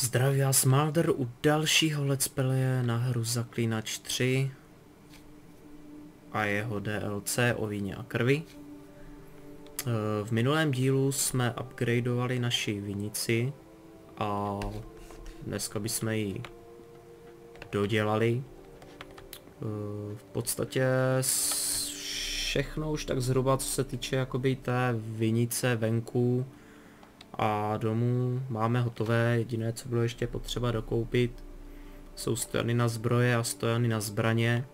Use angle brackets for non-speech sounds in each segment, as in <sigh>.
Zdraví vás Malder u dalšího let's playe na hru Zaklínač 3 a jeho DLC o víně a krvi. Eh, v minulém dílu jsme upgradeovali naši vinici a dneska bychom ji dodělali. Eh, v podstatě všechno už tak zhruba co se týče jakoby té vinice venku a domů máme hotové, jediné co bylo ještě potřeba dokoupit jsou stojany na zbroje a stojany na zbraně,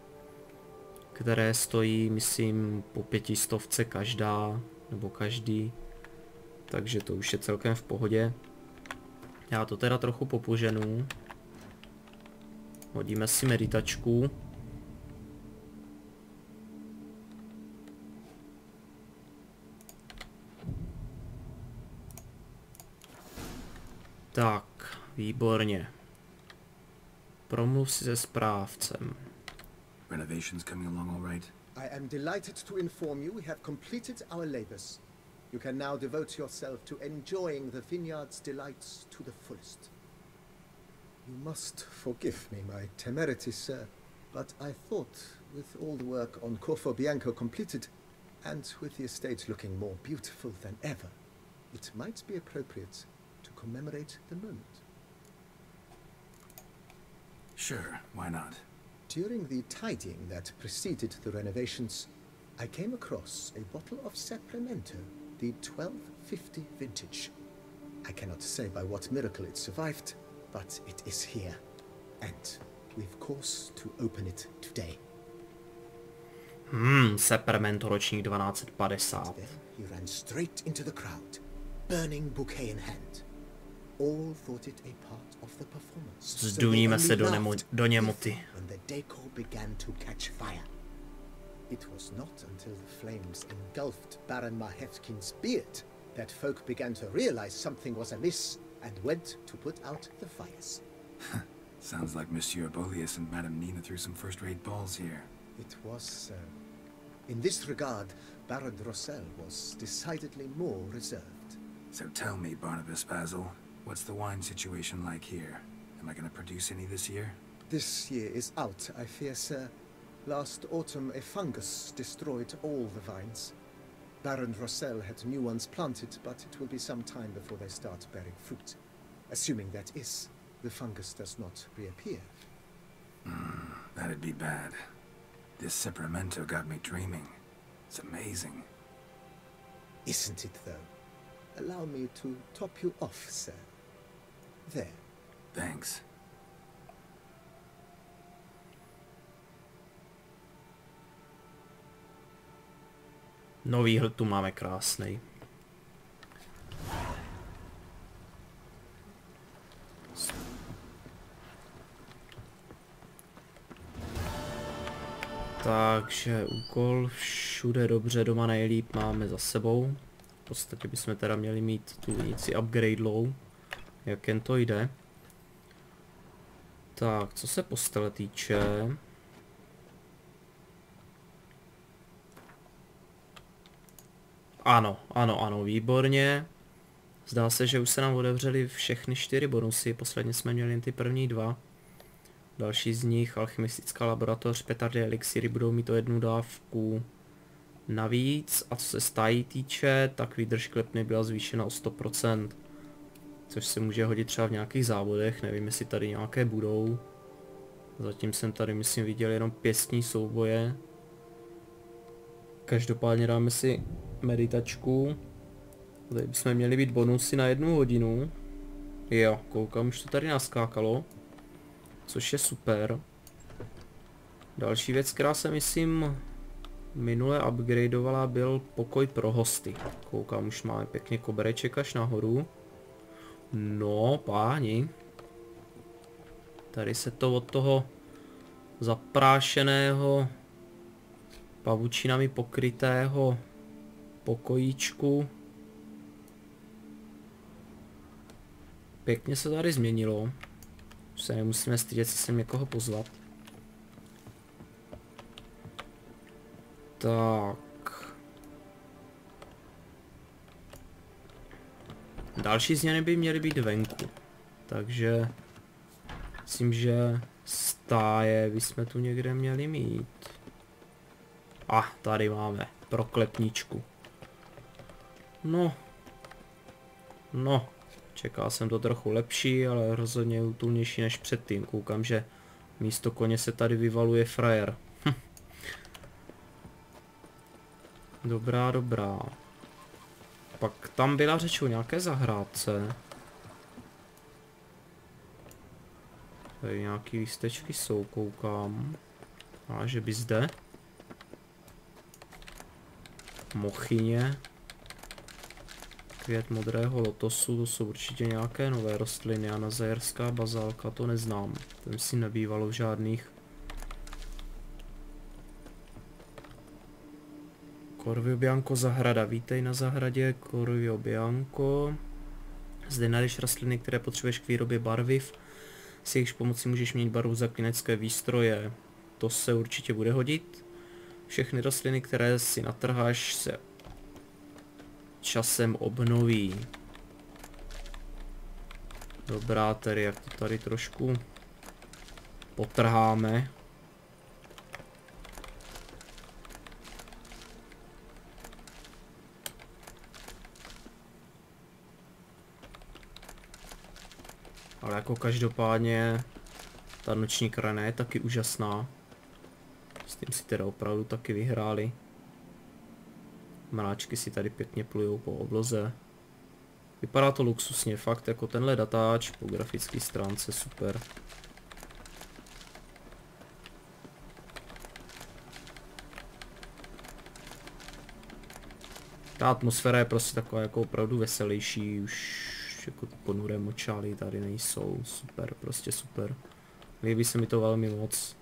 které stojí, myslím, po pětistovce každá, nebo každý, takže to už je celkem v pohodě. Já to teda trochu popoženu. Hodíme si meditačku. Tak, výborně. Promluv si se správcem. Renovations coming along all right? I am delighted to inform you we have completed our labors. You can now devote yourself to enjoying the vineyard's delights to the fullest. You must forgive me my temerity, sir, but I thought with all the work on Corfo Bianco completed, and with the estate looking more beautiful than ever, it might be appropriate to commemorate the moment. Sure, why not? During the tidying that preceded the renovations, I came across a bottle of Sacramento, the 1250 vintage. I cannot say by what miracle it survived, but it is here. And we've course to open it today. Hmm, Sepermento ročník 1250. Then he ran straight into the crowd, burning bouquet in hand. All thought it a part of the performance. so they Zduníme only se do, laughed nemo, do němoty. when the decor began to catch fire. It was not until the flames engulfed Baron Mahevkin's beard that folk began to realize something was amiss and went to put out the fires. Sounds like Monsieur Bolius and Madame Nina threw some first-rate balls here. It was, uh, in this regard, Baron Rossel was decidedly more reserved. So tell me, Barnabas Basil, what's the wine situation like here? Am I gonna produce any this year? This year is out, I fear, sir. Last autumn, a fungus destroyed all the vines. Baron Rossel had new ones planted, but it will be some time before they start bearing fruit. Assuming that is, the fungus does not reappear. Hmm, that'd be bad. This Sacramento got me dreaming. It's amazing. Isn't it, though? Allow me to top you off, sir. There. Thanks. No výhled tu máme krásný. Takže úkol všude dobře, doma nejlíp máme za sebou. V podstatě bychom teda měli mít tu vinici upgrade low, jak jen to jde. Tak, co se postele týče, Ano, ano, ano, výborně. Zdá se, že už se nám otevřely všechny čtyři bonusy, posledně jsme měli jen ty první dva. Další z nich, alchymistická laboratoř, petardy elixíry budou mít o jednu dávku navíc. A co se stájí týče, tak výdrž klepny byla zvýšena o 100%. Což se může hodit třeba v nějakých závodech, nevím jestli tady nějaké budou. Zatím jsem tady myslím viděl jenom pěstní souboje. Každopádně dáme si meditačku. Tady bychom měli být bonusy na jednu hodinu. Jo, koukám, už to tady naskákalo. Což je super. Další věc, která se myslím minule upgradeovala, byl pokoj pro hosty. Koukám, už máme pěkně kobereček až nahoru. No, páni. Tady se to od toho zaprášeného pavučinami pokrytého pokojíčku. Pěkně se tady změnilo. Už se nemusíme stydět si sem někoho pozvat. Tak. Další změny by měly být venku. Takže myslím, že stáje bychom tu někde měli mít. A ah, tady máme proklepníčku. No. No. Čekal jsem to trochu lepší, ale rozhodně útulnější než předtím. Koukám, že místo koně se tady vyvaluje frajer. Hm. Dobrá, dobrá. Pak tam byla řeč o nějaké zahrádce. Tady nějaký lístečky jsou, koukám. A že by zde. Mochyně. Květ modrého lotosu, to jsou určitě nějaké nové rostliny a nazajerská bazálka, to neznám. Ten si nebývalo v žádných. Corvio Bianco zahrada, vítej na zahradě Corvio Bianco. Zde najdeš rostliny, které potřebuješ k výrobě barviv, s jejichž pomocí můžeš měnit barvu zaklínecké výstroje. To se určitě bude hodit. Všechny rostliny, které si natrháš, se časem obnoví. Dobrá, tedy jak to tady trošku potrháme. Ale jako každopádně ta noční krajina je taky úžasná. S tím si teda opravdu taky vyhráli. Mráčky si tady pěkně plujou po obloze. Vypadá to luxusně, fakt jako tenhle datáč po grafické stránce super. Ta atmosféra je prostě taková jako opravdu veselější, už jako ty ponuré močály tady nejsou, super, prostě super. Líbí se mi to velmi moc.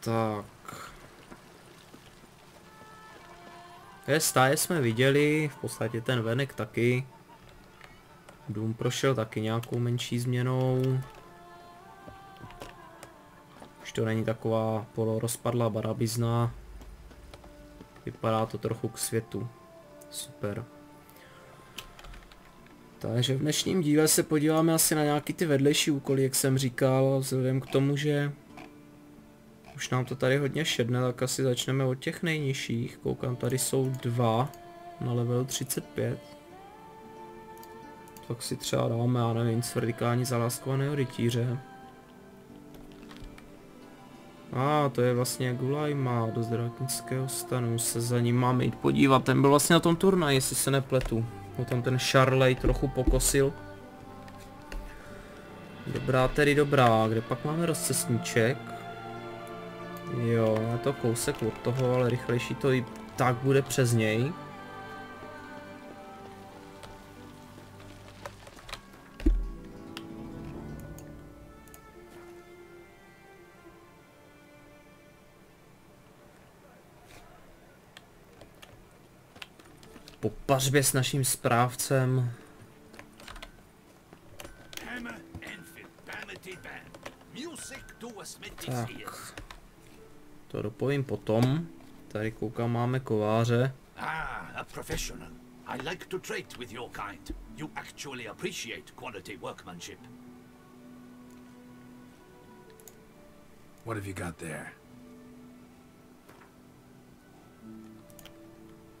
Tak. Je, stáje jsme viděli, v podstatě ten venek taky. Dům prošel taky nějakou menší změnou. Už to není taková polorozpadlá barabizna. Vypadá to trochu k světu. Super. Takže v dnešním díle se podíváme asi na nějaký ty vedlejší úkoly, jak jsem říkal, vzhledem k tomu, že už nám to tady hodně šedne, tak asi začneme od těch nejnižších. Koukám, tady jsou dva na level 35. Tak si třeba dáme, já nevím, svrdikání zaláskovaného rytíře. A ah, to je vlastně Gulajma do zdravotnického stanu, se za ním máme jít podívat, ten byl vlastně na tom turnaji, jestli se nepletu. Ho tam ten Charley trochu pokosil. Dobrá, tedy dobrá, kde pak máme rozcestníček? Jo, je to kousek od toho, ale rychlejší to i tak bude přes něj. Po pařbě s naším správcem tak. To dopojím potom. Tady koukám, máme kováře. Ah, a professional. I like to trade with your kind. You actually appreciate quality workmanship. What have you got there?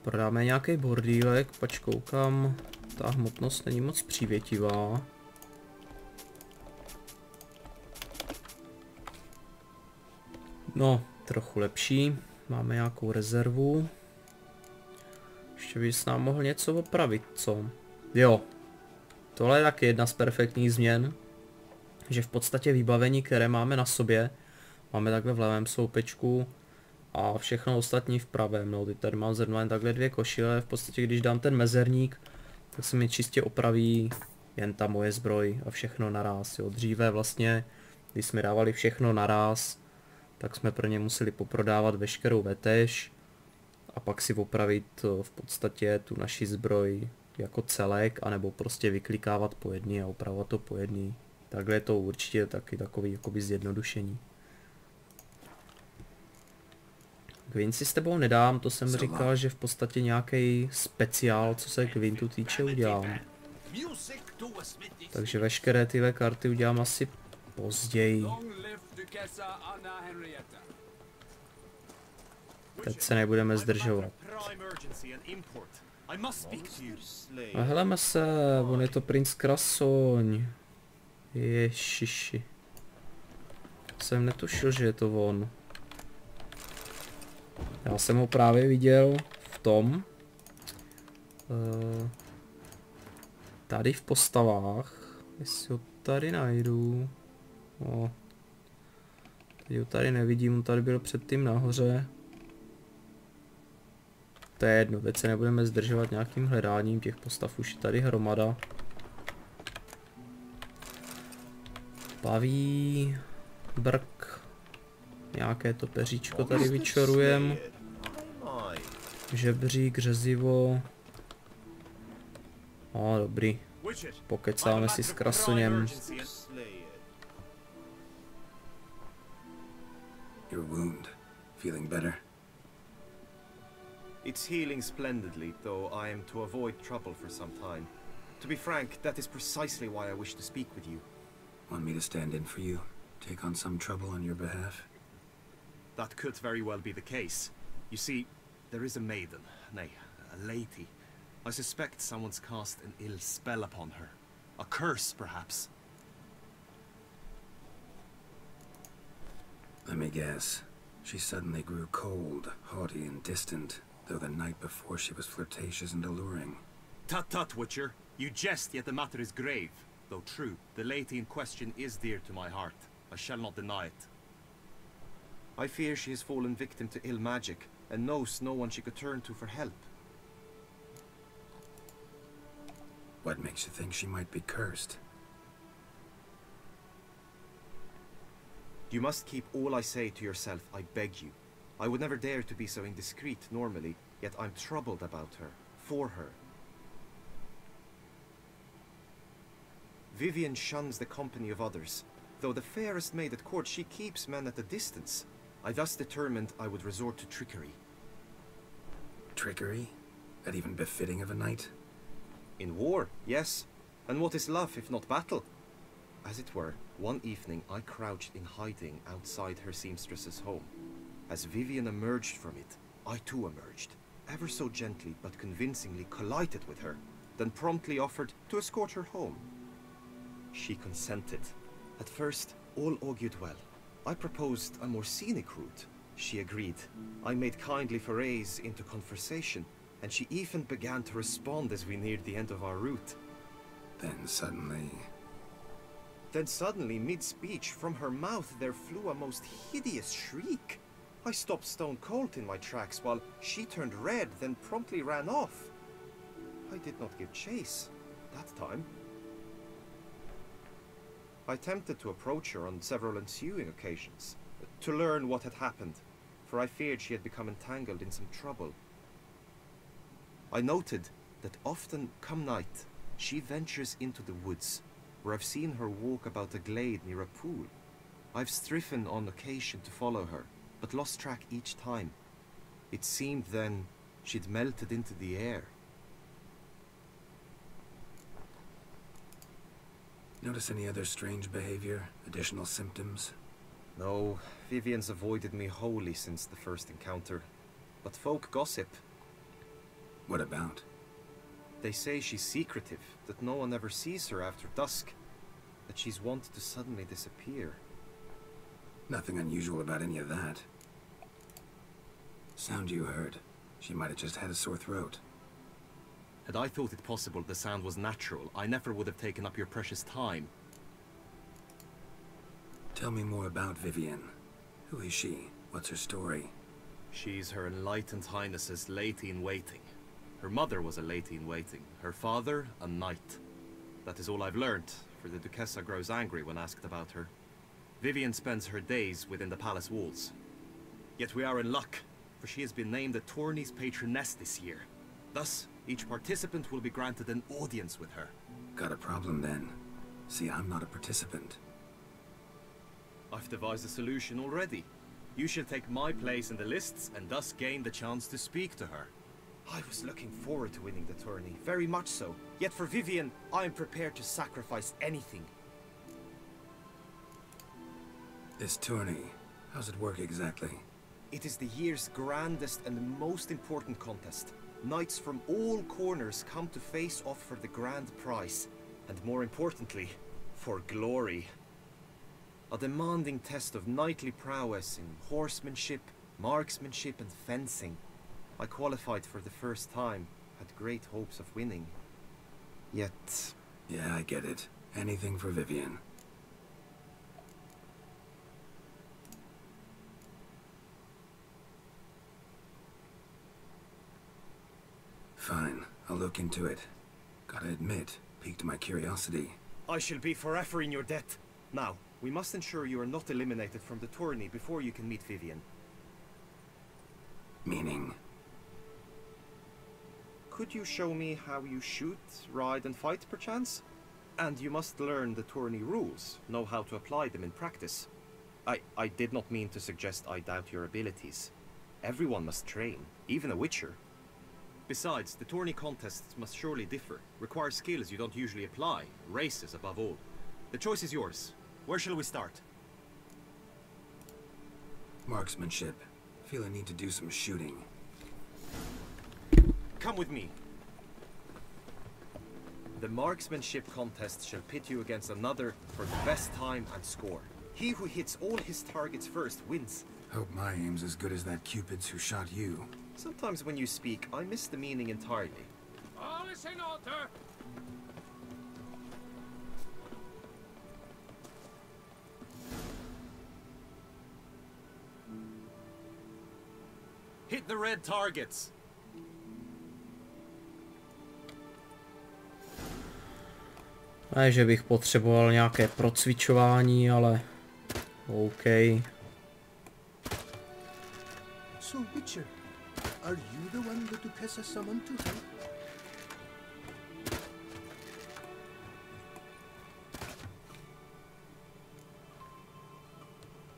Prodáme nějaký bordílek, pač koukám, ta hmotnost není moc přívětivá. No, trochu lepší. Máme nějakou rezervu. Ještě bys nám mohl něco opravit, co? Jo. Tohle je taky jedna z perfektních změn. Že v podstatě vybavení, které máme na sobě, máme takhle v levém soupečku a všechno ostatní v pravém. No, teď tady mám zrovna jen takhle dvě košile. V podstatě, když dám ten mezerník, tak se mi čistě opraví jen ta moje zbroj a všechno naraz. Jo. Dříve vlastně, když jsme dávali všechno naraz, tak jsme pro ně museli poprodávat veškerou vetež a pak si opravit eh, v podstatě tu naši zbroj jako celek, anebo prostě vyklikávat po jedný a opravovat to po jedný. Takhle je to určitě taky takový jakoby zjednodušení. Quincy s tebou nedám, to jsem říkal, že v podstatě nějaký speciál, co se Quintu týče, udělám. Takže veškeré tyhle karty udělám asi později. Teď se nebudeme zdržovat. A heleme se, on je to princ Krasoň. Ježiši. Jsem netušil, že je to on. Já jsem ho právě viděl v tom. Uh, tady v postavách. Jestli ho tady najdu. O. Teď ho tady nevidím, on tady byl předtím nahoře. To je jedno, teď se nebudeme zdržovat nějakým hledáním těch postav, už je tady hromada. Paví, brk, nějaké to peříčko tady vyčorujem, žebřík, řezivo. A dobrý, pokecáme si s krasoněm. Your wound. Feeling better? It's healing splendidly, though I am to avoid trouble for some time. To be frank, that is precisely why I wish to speak with you. Want me to stand in for you? Take on some trouble on your behalf? That could very well be the case. You see, there is a maiden, nay, a lady. I suspect someone's cast an ill spell upon her. A curse, perhaps. Let me guess. She suddenly grew cold, haughty, and distant, though the night before she was flirtatious and alluring. Tut tut, Witcher. You jest, yet the matter is grave. Though true, the lady in question is dear to my heart. I shall not deny it. I fear she has fallen victim to ill magic, and knows no one she could turn to for help. What makes you think she might be cursed? You must keep all I say to yourself, I beg you. I would never dare to be so indiscreet normally, yet I'm troubled about her, for her. Vivian shuns the company of others. Though the fairest maid at court, she keeps men at a distance. I thus determined I would resort to trickery. Trickery? That even befitting of a knight? In war, yes. And what is love if not battle? As it were, one evening I crouched in hiding outside her seamstress's home. As Vivian emerged from it, I too emerged, ever so gently but convincingly collided with her, then promptly offered to escort her home. She consented. At first, all augured well. I proposed a more scenic route. She agreed. I made kindly forays into conversation, and she even began to respond as we neared the end of our route. Then suddenly... Then suddenly, mid-speech, from her mouth there flew a most hideous shriek. I stopped stone cold in my tracks while she turned red, then promptly ran off. I did not give chase, that time. I attempted to approach her on several ensuing occasions, to learn what had happened, for I feared she had become entangled in some trouble. I noted that often, come night, she ventures into the woods, where I've seen her walk about a glade near a pool. I've striven on occasion to follow her, but lost track each time. It seemed then she'd melted into the air. Notice any other strange behavior? Additional symptoms? No, Vivian's avoided me wholly since the first encounter. But folk gossip. What about? They say she's secretive, that no one ever sees her after dusk, that she's wont to suddenly disappear. Nothing unusual about any of that. Sound you heard. She might have just had a sore throat. Had I thought it possible the sound was natural, I never would have taken up your precious time. Tell me more about Vivian. Who is she? What's her story? She's her enlightened highness's lady-in-waiting. Her mother was a lady-in-waiting, her father a knight. That is all I've learnt, for the Duchessa grows angry when asked about her. Vivian spends her days within the palace walls. Yet we are in luck, for she has been named the tourney's patroness this year. Thus, each participant will be granted an audience with her. Got a problem then. See, I'm not a participant. I've devised a solution already. You shall take my place in the lists and thus gain the chance to speak to her. I was looking forward to winning the tourney, very much so. Yet for Vivian, I am prepared to sacrifice anything. This tourney, how's it work exactly? It is the year's grandest and most important contest. Knights from all corners come to face off for the grand prize. And more importantly, for glory. A demanding test of knightly prowess in horsemanship, marksmanship and fencing. I qualified for the first time, had great hopes of winning. Yet, Yeah, I get it. Anything for Vivian. Fine, I'll look into it. Gotta admit, piqued my curiosity. I shall be forever in your debt. Now, we must ensure you are not eliminated from the tourney before you can meet Vivian. Meaning, Could you show me how you shoot, ride, and fight, perchance? And you must learn the tourney rules, know how to apply them in practice. I, I did not mean to suggest I doubt your abilities. Everyone must train, even a witcher. Besides, the tourney contests must surely differ, require skills you don't usually apply, races above all. The choice is yours. Where shall we start? marksmanship. Feel I need to do some shooting. Come with me. The marksmanship contest shall pit you against another for the best time and score. He who hits all his targets first wins. Hope my aim's as good as that Cupid's who shot you. Sometimes when you speak, I miss the meaning entirely. All is in order. Hit the red targets! Ne, že bych potřeboval nějaké procvičování, ale OK. So, Witcher, are you the one the Duchessa summoned to help?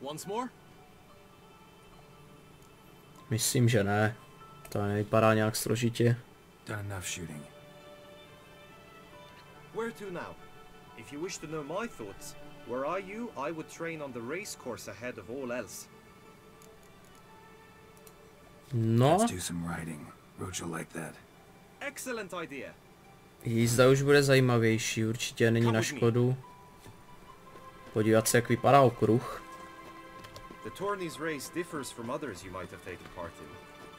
Once more? Myslím, že ne. To nevypadá nějak složitě. Done enough shooting. Where to now? If you wish to know my thoughts, were I you, I would train on the race course ahead of all else. Idea. jízda už bude zajímavější, určitě není na škodu. Podívat se, jak vypadá okruh. The tourney's race differs from others you might have taken part in.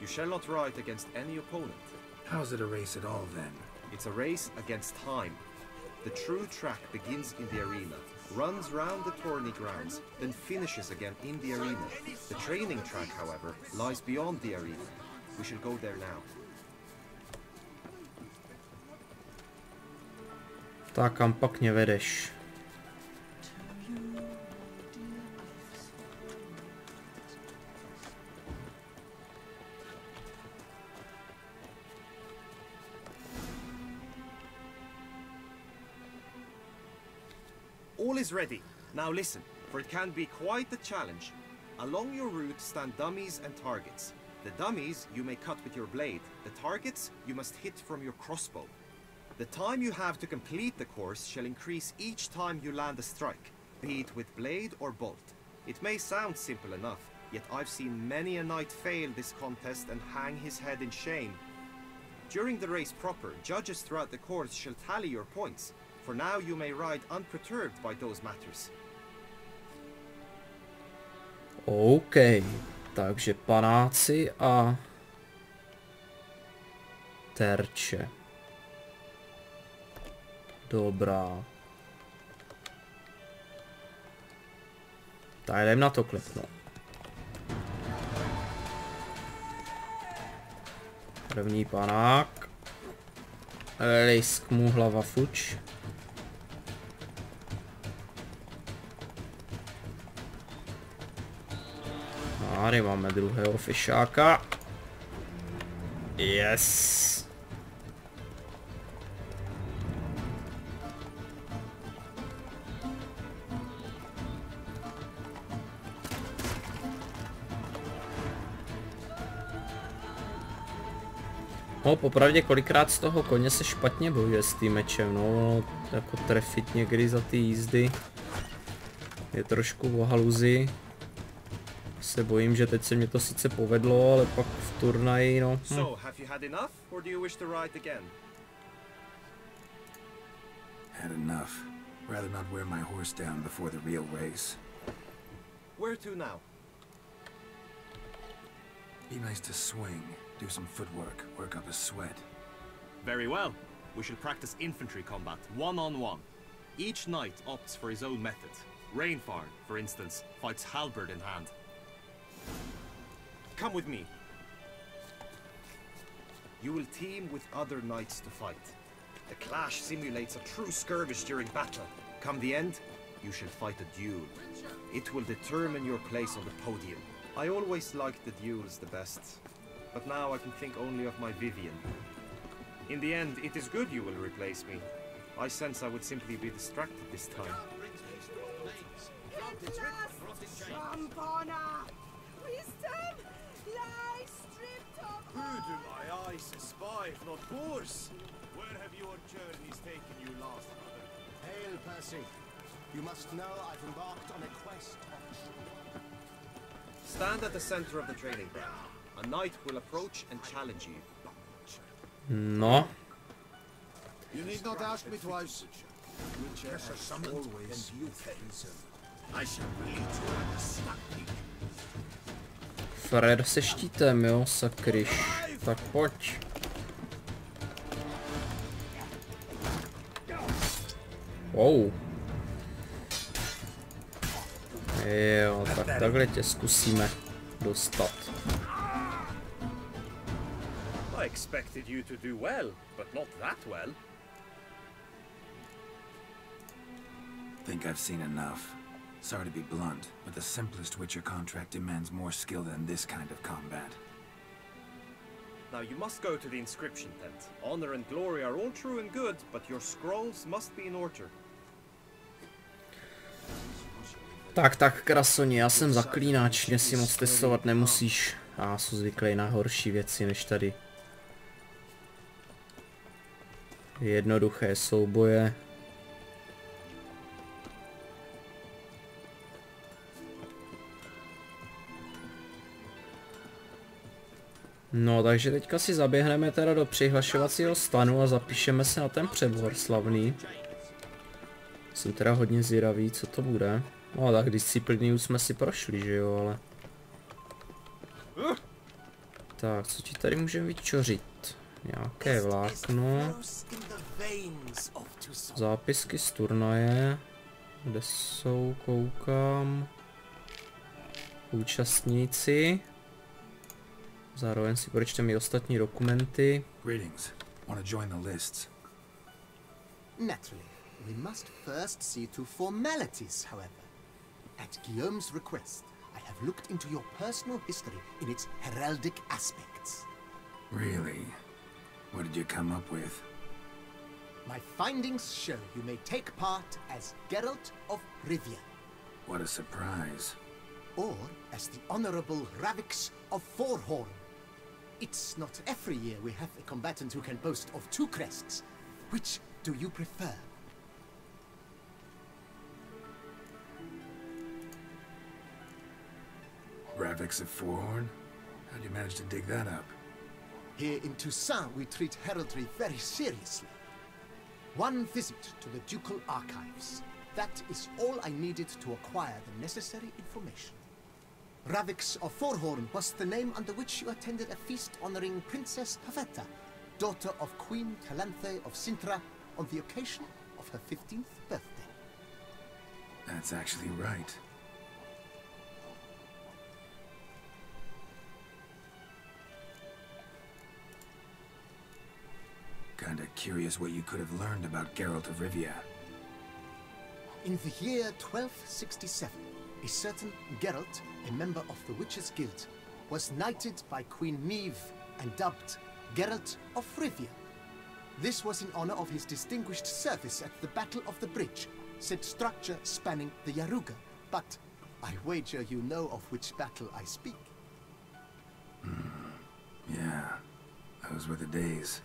You shall not ride against any opponent. How's it a race at all then? It's a race against time. The true track begins in the arena, runs round the tourney grounds, then finishes again in the arena. The training track, however, lies beyond the arena. We should go there now. Tak kam pak mě vedeš? All is ready. Now listen, for it can be quite a challenge. Along your route stand dummies and targets. The dummies you may cut with your blade. The targets you must hit from your crossbow. The time you have to complete the course shall increase each time you land a strike, be it with blade or bolt. It may sound simple enough, yet I've seen many a knight fail this contest and hang his head in shame. During the race proper, judges throughout the course shall tally your points. For now you may ride unperturbed by those matters. OK, takže panáci a terče. Dobrá. Tak jdem na to kliknout. První panák. Lisk mu hlava fuč. Tady máme druhého fišáka. Yes. No, popravdě kolikrát z toho koně se špatně bojuje s tím mečem, no, jako trefit někdy za ty jízdy je trošku o haluzi. Se bojím, že teď se mě to sice povedlo, ale pak v turnaji, no. Hm. So, have you had enough, or do you wish to ride again? Had enough. Rather not wear my horse down before the real race. Where to now? Be nice to swing, do some footwork, work up a sweat. Very well. We shall practice infantry combat, one on one. Each knight opts for his own method. Rainfarn, for instance, fights halberd in hand. Come with me. You will team with other knights to fight. The clash simulates a true skirmish during battle. Come the end, you shall fight a duel. It will determine your place on the podium. I always liked the duels the best, but now I can think only of my Vivian. In the end, it is good you will replace me. I sense I would simply be distracted this time. My eyes espy if not Boars? Where have your journeys taken you last, brother? Hail, Percy. You must know I've embarked on a quest of Stand at the center of the training ground. A knight will approach and challenge you. No, You need not ask me twice. Winchester summoned always youth reason. I shall lead you on a snapping. Fred se štítem, jo, sakryš. Tak pojď. Wow. Jo, tak takhle tě zkusíme dostat. I expected you to do well, but not that well. Think I've seen enough. Sorry to be blunt, but the simplest Witcher contract demands more skill than this kind of combat. Now you must go to the inscription tent. Honor and glory are all true and good, but your scrolls must be in order. Tak, tak, krasoni, já jsem zaklínač, mě si moc testovat nemusíš. Já jsem zvyklý na horší věci než tady. Jednoduché souboje. No, takže teďka si zaběhneme teda do přihlašovacího stanu a zapíšeme se na ten přebor slavný. Jsem teda hodně zvědavý, co to bude. No tak disciplíny už jsme si prošli, že jo, ale... Tak, co ti tady můžeme vyčořit? Nějaké vlákno. Zápisky z turnaje. Kde jsou, koukám. Účastníci. Zároveň si pročteme i ostatní dokumenty. Greetings. Want to join the lists? Naturally, we must first see to formalities, however. At Guillaume's request, I have looked into your personal history in its heraldic aspects. Really? What did you come up with? My findings show you may take part as Geralt of Rivia, What a surprise. or as the Honorable Ravix of Forhorn. It's not every year we have a combatant who can boast of two crests. Which do you prefer? Ravix of Forehorn? How'd you manage to dig that up? Here in Toussaint, we treat heraldry very seriously. One visit to the ducal archives. That is all I needed to acquire the necessary information. Ravix of Forhorn was the name under which you attended a feast honoring Princess Pavetta, daughter of Queen Calanthe of Sintra, on the occasion of her 15th birthday. That's actually right. Kinda curious what you could have learned about Geralt of Rivia. In the year 1267, a certain Geralt, a member of the Witches' Guild, was knighted by Queen Neve and dubbed Geralt of Rivia. This was in honor of his distinguished service at the Battle of the Bridge, said structure spanning the Yaruga. But I wager you know of which battle I speak. Hmm. Yeah, Those were the days.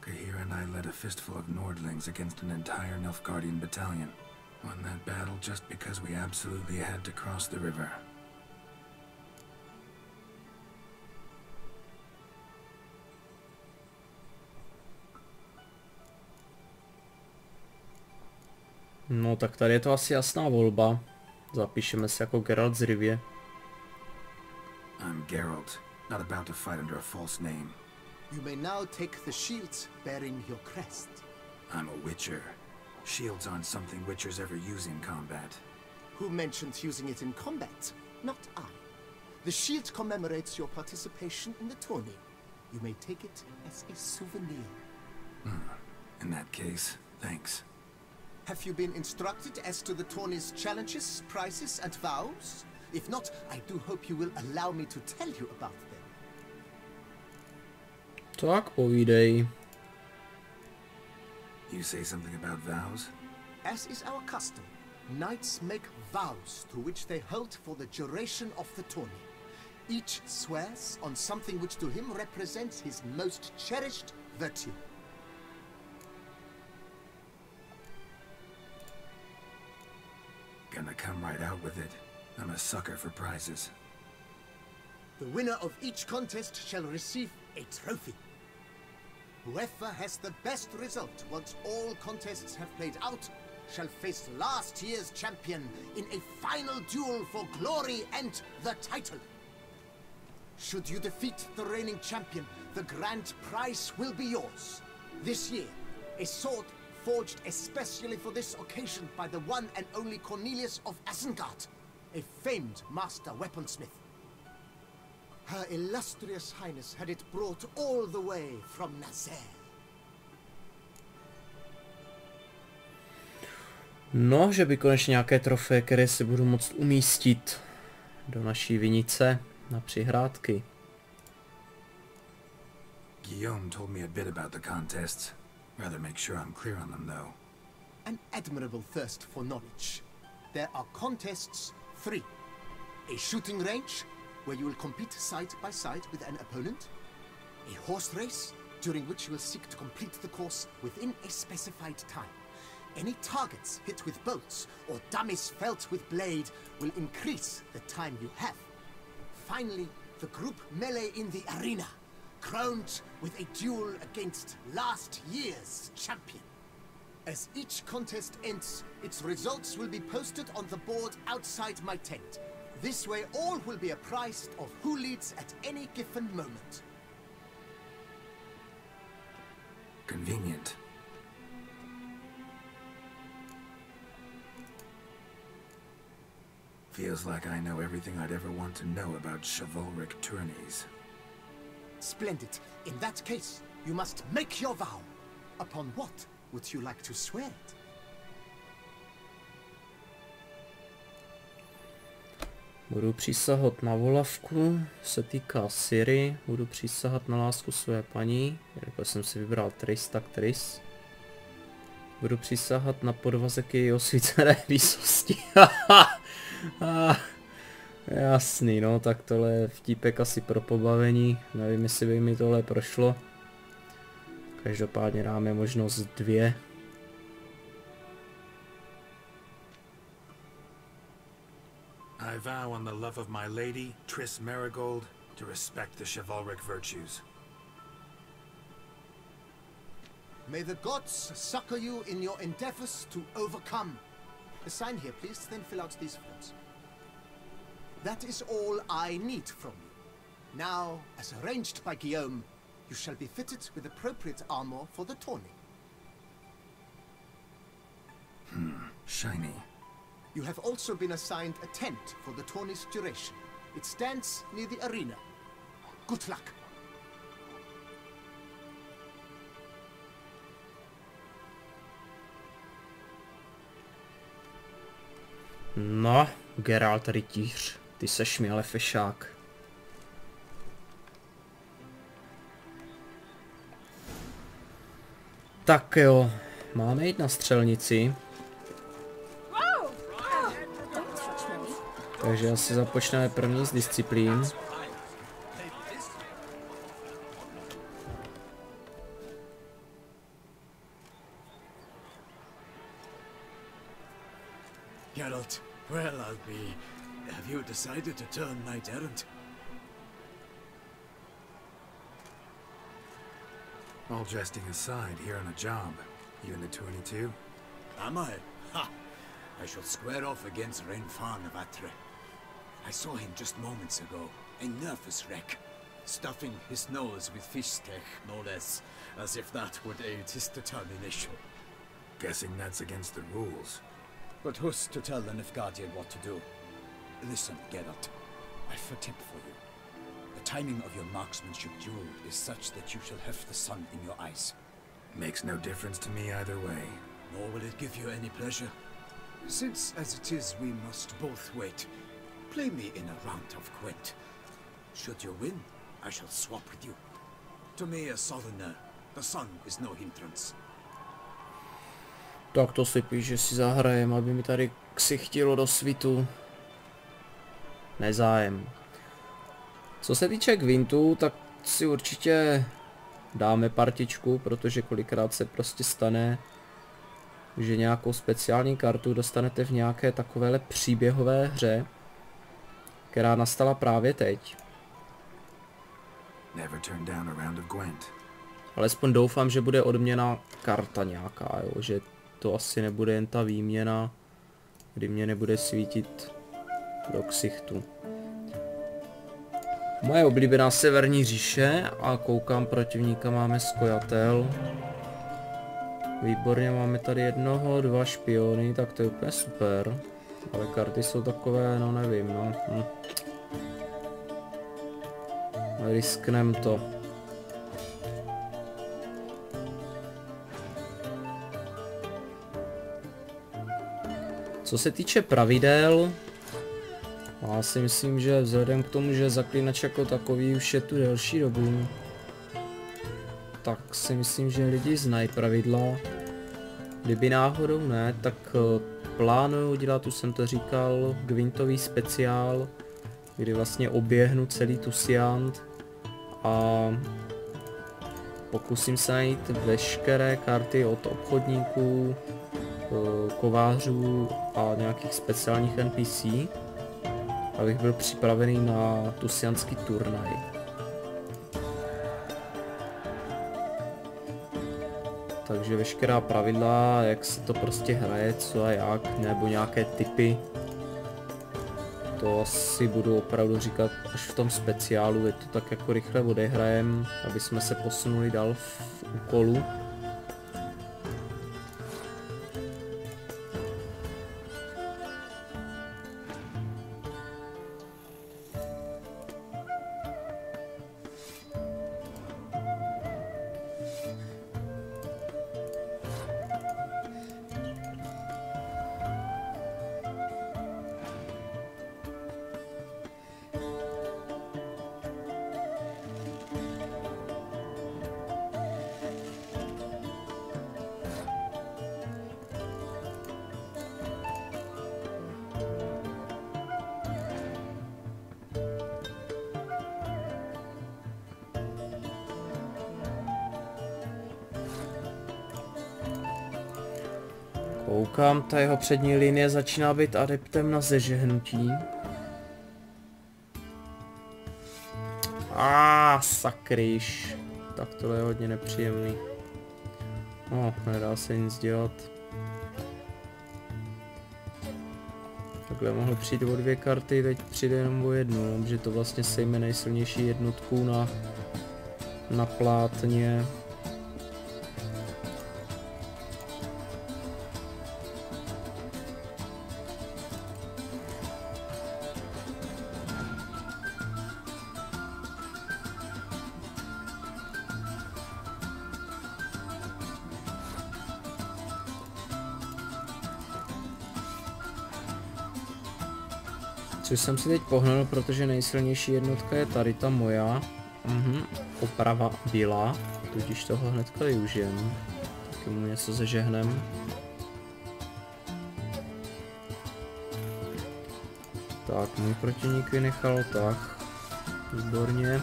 Kahir and I led a fistful of Nordlings against an entire Nilfgaardian battalion. Won that battle just because we absolutely had to cross the river. No tak tady je to asi jasná volba. Zapíšeme se jako Geralt z Rivie. I'm Geralt, not about to fight under a false name. You may now take the shields bearing your crest. I'm a Witcher. Shields aren't something Witchers ever use in combat. Who mentioned using it in combat? Not I. The shield commemorates your participation in the tourney. You may take it as a souvenir. Hmm. In that case, thanks. Have you been instructed as to the tourney's challenges, prizes, and vows? If not, I do hope you will allow me to tell you about them. Tak povídej. You say something about vows? As is our custom, knights make vows to which they hold for the duration of the tourney. Each swears on something which to him represents his most cherished virtue. Gonna come right out with it. I'm a sucker for prizes. The winner of each contest shall receive a trophy. Whoever has the best result once all contests have played out shall face last year's champion in a final duel for glory and the title. Should you defeat the reigning champion, the grand prize will be yours. This year, a sword forged especially for this occasion by the one and only Cornelius of Isengard, a famed master weaponsmith. Her illustrious highness had it brought all the way from Nazaire. No, že by konečně nějaké trofeje, které si budu moct umístit do naší vinice na přihrádky. Guillaume told me a bit about the contests. Rather make sure I'm clear on them, though. An admirable thirst for knowledge. There are contests three. A shooting range, where you will compete side by side with an opponent. A horse race, during which you will seek to complete the course within a specified time. Any targets hit with bolts or dummies felt with blade will increase the time you have. Finally, the group melee in the arena, crowned with a duel against last year's champion. As each contest ends, its results will be posted on the board outside my tent. This way, all will be apprised of who leads at any given moment. Convenient. Feels like I know everything I'd ever want to know about chivalric tourneys. Splendid. In that case, you must make your vow. Upon what would you like to swear it? Budu přísahat na volavku, se týká Siri, budu přísahat na lásku své paní, jako jsem si vybral Tris, tak Tris. Budu přísahat na podvazek její osvícené <laughs> výsosti. <laughs> Jasný, no, tak tohle je vtípek asi pro pobavení, nevím, jestli by mi tohle prošlo. Každopádně dáme možnost dvě. I vow on the love of my lady, Triss Marigold, to respect the chivalric virtues. May the gods succor you in your endeavors to overcome. Sign here, please, then fill out these forms. That is all I need from you. Now, as arranged by Guillaume, you shall be fitted with appropriate armor for the tourney. Hmm, shiny. You have also been assigned a tent for the tourney's duration. It stands near the arena. Good luck. No, Geralt rytíř, ty seš mi ale fešák. Tak jo, máme jít na střelnici, Takže asi započneme první z disciplín. Geralt, well I'll be. Have you decided to turn knight errant? All jesting aside, here on a job. You in the 22? Am I? Ha! I shall square off against Renfarn of Atre. I saw him just moments ago, a nervous wreck, stuffing his nose with fish steak, no less, as if that would aid his determination. Guessing that's against the rules. But who's to tell the Nilfgaardian what to do? Listen, Geralt, I've a tip for you. The timing of your marksmanship duel is such that you shall have the sun in your eyes. Makes no difference to me either way. Nor will it give you any pleasure. Since, as it is, we must both wait, play me in a round of Gwent. Should you win, I shall swap with you. To me, a southerner, the sun is no hindrance. Tak to si píš, že si zahrajem, aby mi tady ksichtilo do svitu. Nezájem. Co se týče Gwintu, tak si určitě dáme partičku, protože kolikrát se prostě stane, že nějakou speciální kartu dostanete v nějaké takovéhle příběhové hře, která nastala právě teď. Alespoň doufám, že bude odměna karta nějaká, jo? že to asi nebude jen ta výměna, kdy mě nebude svítit do ksichtu. Moje oblíbená severní říše a koukám protivníka máme skojatel. Výborně máme tady jednoho, dva špiony, tak to je úplně super. Ale karty jsou takové, no nevím, no. Hm. Risknem to. Co se týče pravidel, já si myslím, že vzhledem k tomu, že zaklínač jako takový už je tu delší dobu, tak si myslím, že lidi znají pravidla. Kdyby náhodou ne, tak eh, plánuju dělat, už jsem to říkal, Gwintový speciál, kdy vlastně oběhnu celý Tusiant a pokusím se najít veškeré karty od obchodníků, eh, kovářů a nějakých speciálních NPC, abych byl připravený na tusianský turnaj. Takže veškerá pravidla, jak se to prostě hraje, co a jak, nebo nějaké typy, to asi budu opravdu říkat až v tom speciálu, je to tak jako rychle odehrajem, aby jsme se posunuli dál v úkolu. Koukám, ta jeho přední linie začíná být adeptem na zežehnutí. A sakryš. Tak tohle je hodně nepříjemný. No, nedá se nic dělat. Takhle mohl přijít o dvě karty, teď přijde jenom o jednu, že to vlastně sejme nejsilnější jednotku na, na plátně. Jsem si teď pohnul, protože nejsilnější jednotka je tady ta moja. Mhm, oprava byla, tudíž toho hnedka využijem. Taky mu něco zežehnem. Tak, můj protivník vynechal tak. Výborně.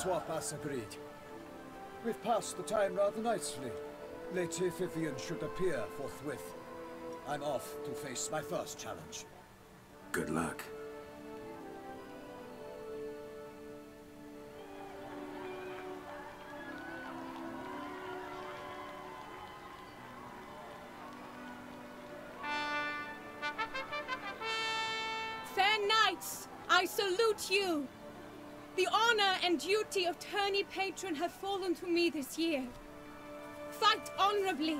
Swap as agreed. We've passed the time rather nicely. Lady Vivian should appear forthwith. I'm off to face my first challenge. Good luck. Fair knights, I salute you. The honor and duty of tourney patron have fallen to me this year. Fight honorably,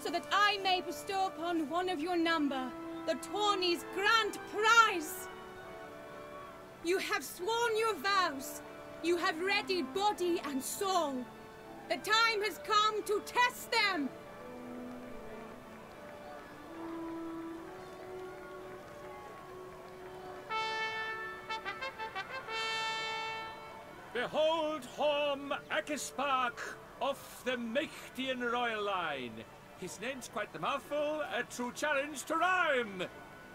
so that I may bestow upon one of your number the tourney's grand prize. You have sworn your vows. You have readied body and soul. The time has come to test them. Behold Horm Akispark of the Mechtian royal line. His name's quite the mouthful, a true challenge to rhyme.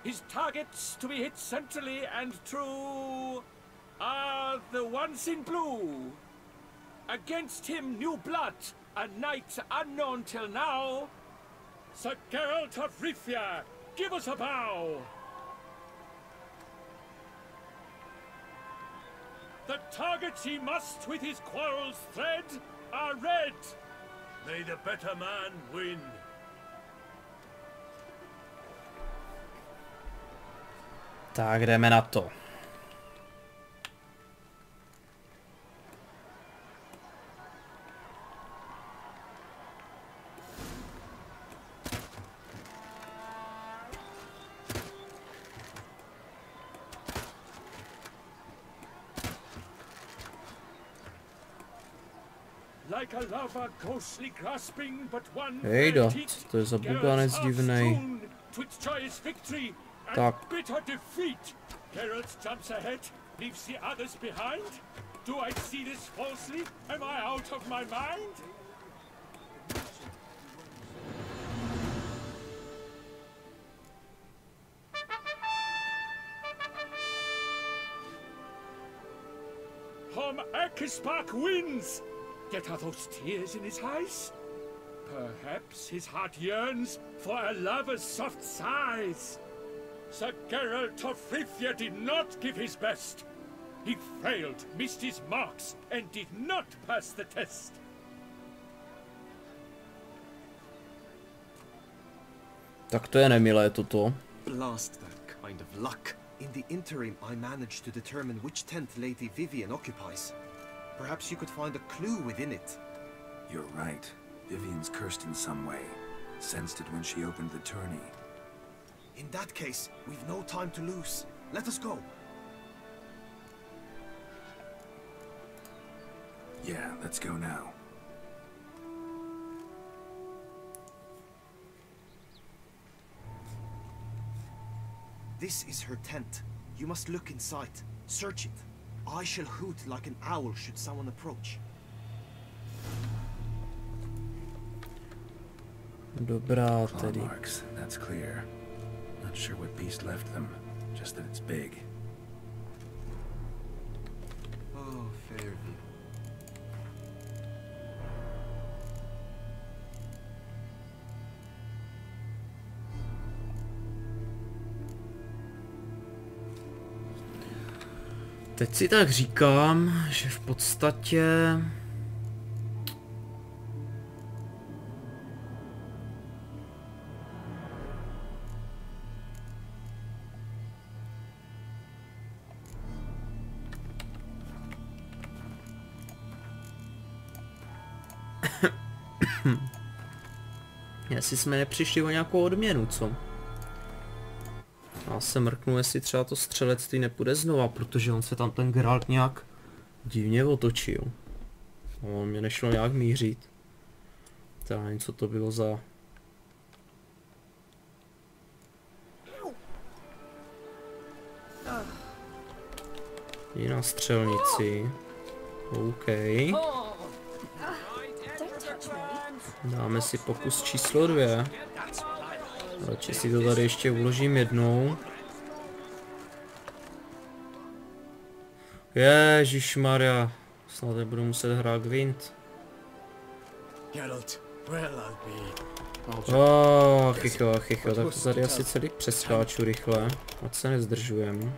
His targets to be hit centrally and true are the ones in blue. Against him, new blood, a knight unknown till now. Sir Geralt of Rithia, give us a bow. The targets he must with his quarrels thread are red. May the better man win. Tak jdeme na to. A lover ghostly grasping but one Hejda, fair teat, co to je za Geralt's buganec half divnej? Twixt joyous victory and Tak. bitter defeat. Geralt jumps ahead, leaves the others behind. Do I see this falsely? Am I out of my mind? Hom Akispark wins! Yet are those tears in his eyes? Perhaps his heart yearns for a lover's soft sighs. Sir Geralt of Rithia did not give his best. He failed, missed his marks, and did not pass the test. Tak to je nemilé toto. Blast that kind of luck. In the interim, I managed to determine which tent Lady Vivian occupies. Perhaps you could find a clue within it. You're right. Vivian's cursed in some way. Sensed it when she opened the tourney. In that case, we've no time to lose. Let us go. Yeah, let's go now. This is her tent. You must look inside. Search it. I shall hoot like an owl should someone approach. Dobrá tedy. marks, that's clear. Not sure what beast left them, just that it's big. Oh, Fairview. Teď si tak říkám, že v podstatě... <coughs> Jestli jsme nepřišli o nějakou odměnu, co? Já se mrknu, jestli třeba to střelectví nepůjde znova, protože on se tam ten Geralt nějak divně otočil. A on mě nešlo nějak mířit. Já nevím, co to bylo za... Jdi na střelnici. OK. Dáme si pokus číslo dvě. Radši si to tady ještě uložím jednou. Ježíš Maria, snad nebudu muset hrát be. Oh, chycho, chycho, tak to tady asi celý přeskáču rychle, ať se nezdržujem.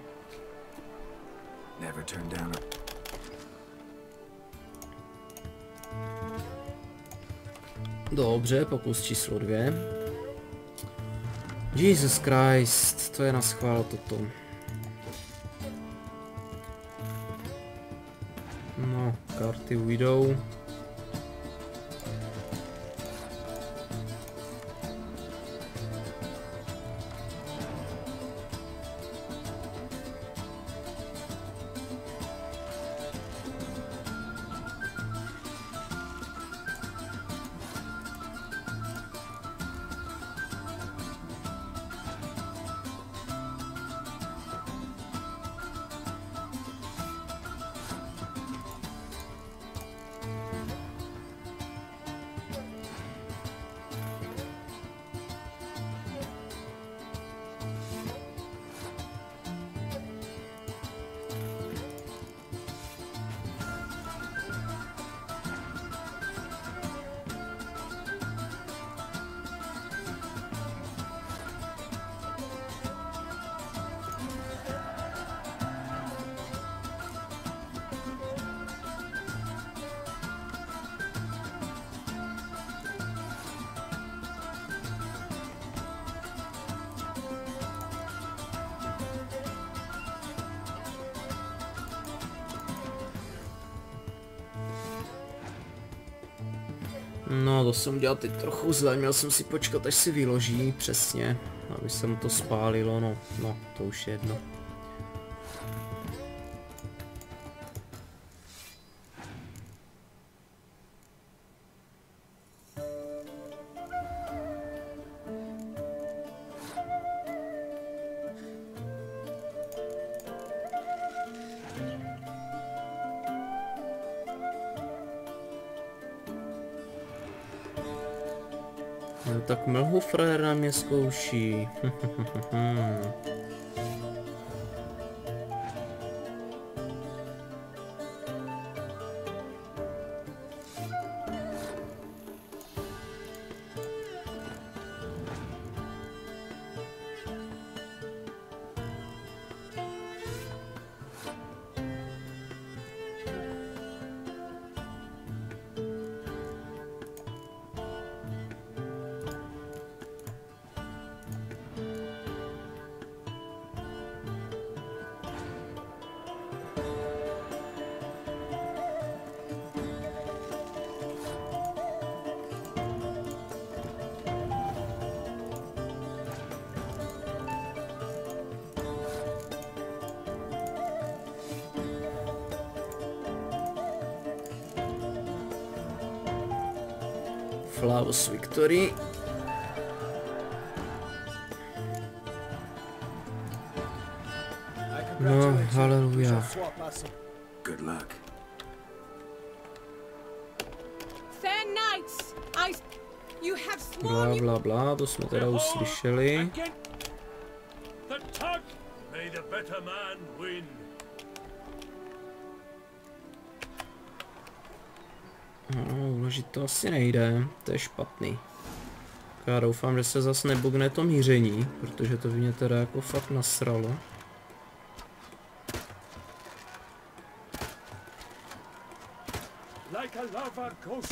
Dobře, pokus číslo dvě. Jesus Christ, to je na schvál toto. No, karty ujdou. Jsem udělal teď trochu zle, měl jsem si počkat, až si vyloží přesně, aby se mu to spálilo, no, no, to už je jedno. Frajer na mě zkouší. <laughs> Flavus Victory. No, us good luck. Fair knights, I. You have Bla, sworn you. bla, bla, to jsme teda uslyšeli. To asi nejde, to je špatný. Tak Já doufám, že se zas nebugne to míření, protože to by mě teda jako fakt nasralo.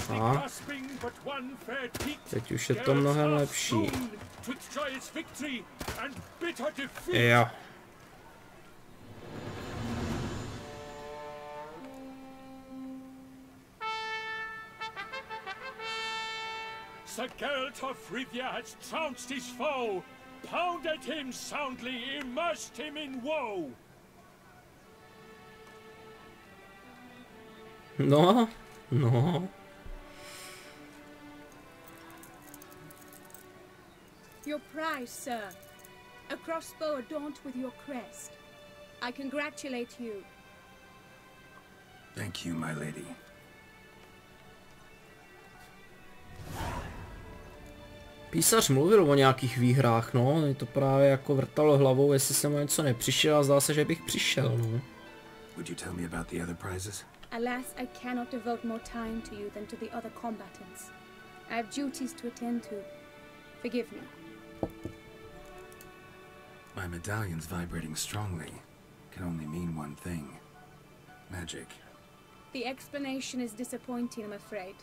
A. Teď už je to mnohem lepší. Jo. Sir Geralt of Rivia has trounced his foe, pounded him soundly, immersed him in woe. No, no. Your prize, sir. A crossbow adorned with your crest. I congratulate you. Thank you, my lady. Písař mluvil o nějakých výhrách, no, je to právě jako vrtalo hlavou, jestli jsem o něco nepřišel a zdá se, že bych přišel, no. Would you tell me about the other prizes? Alas, I cannot devote more time to you than to the other combatants. I have duties to attend to. Forgive me. My medallion's vibrating strongly. Can only mean one thing. Magic. The explanation is disappointing, I'm afraid.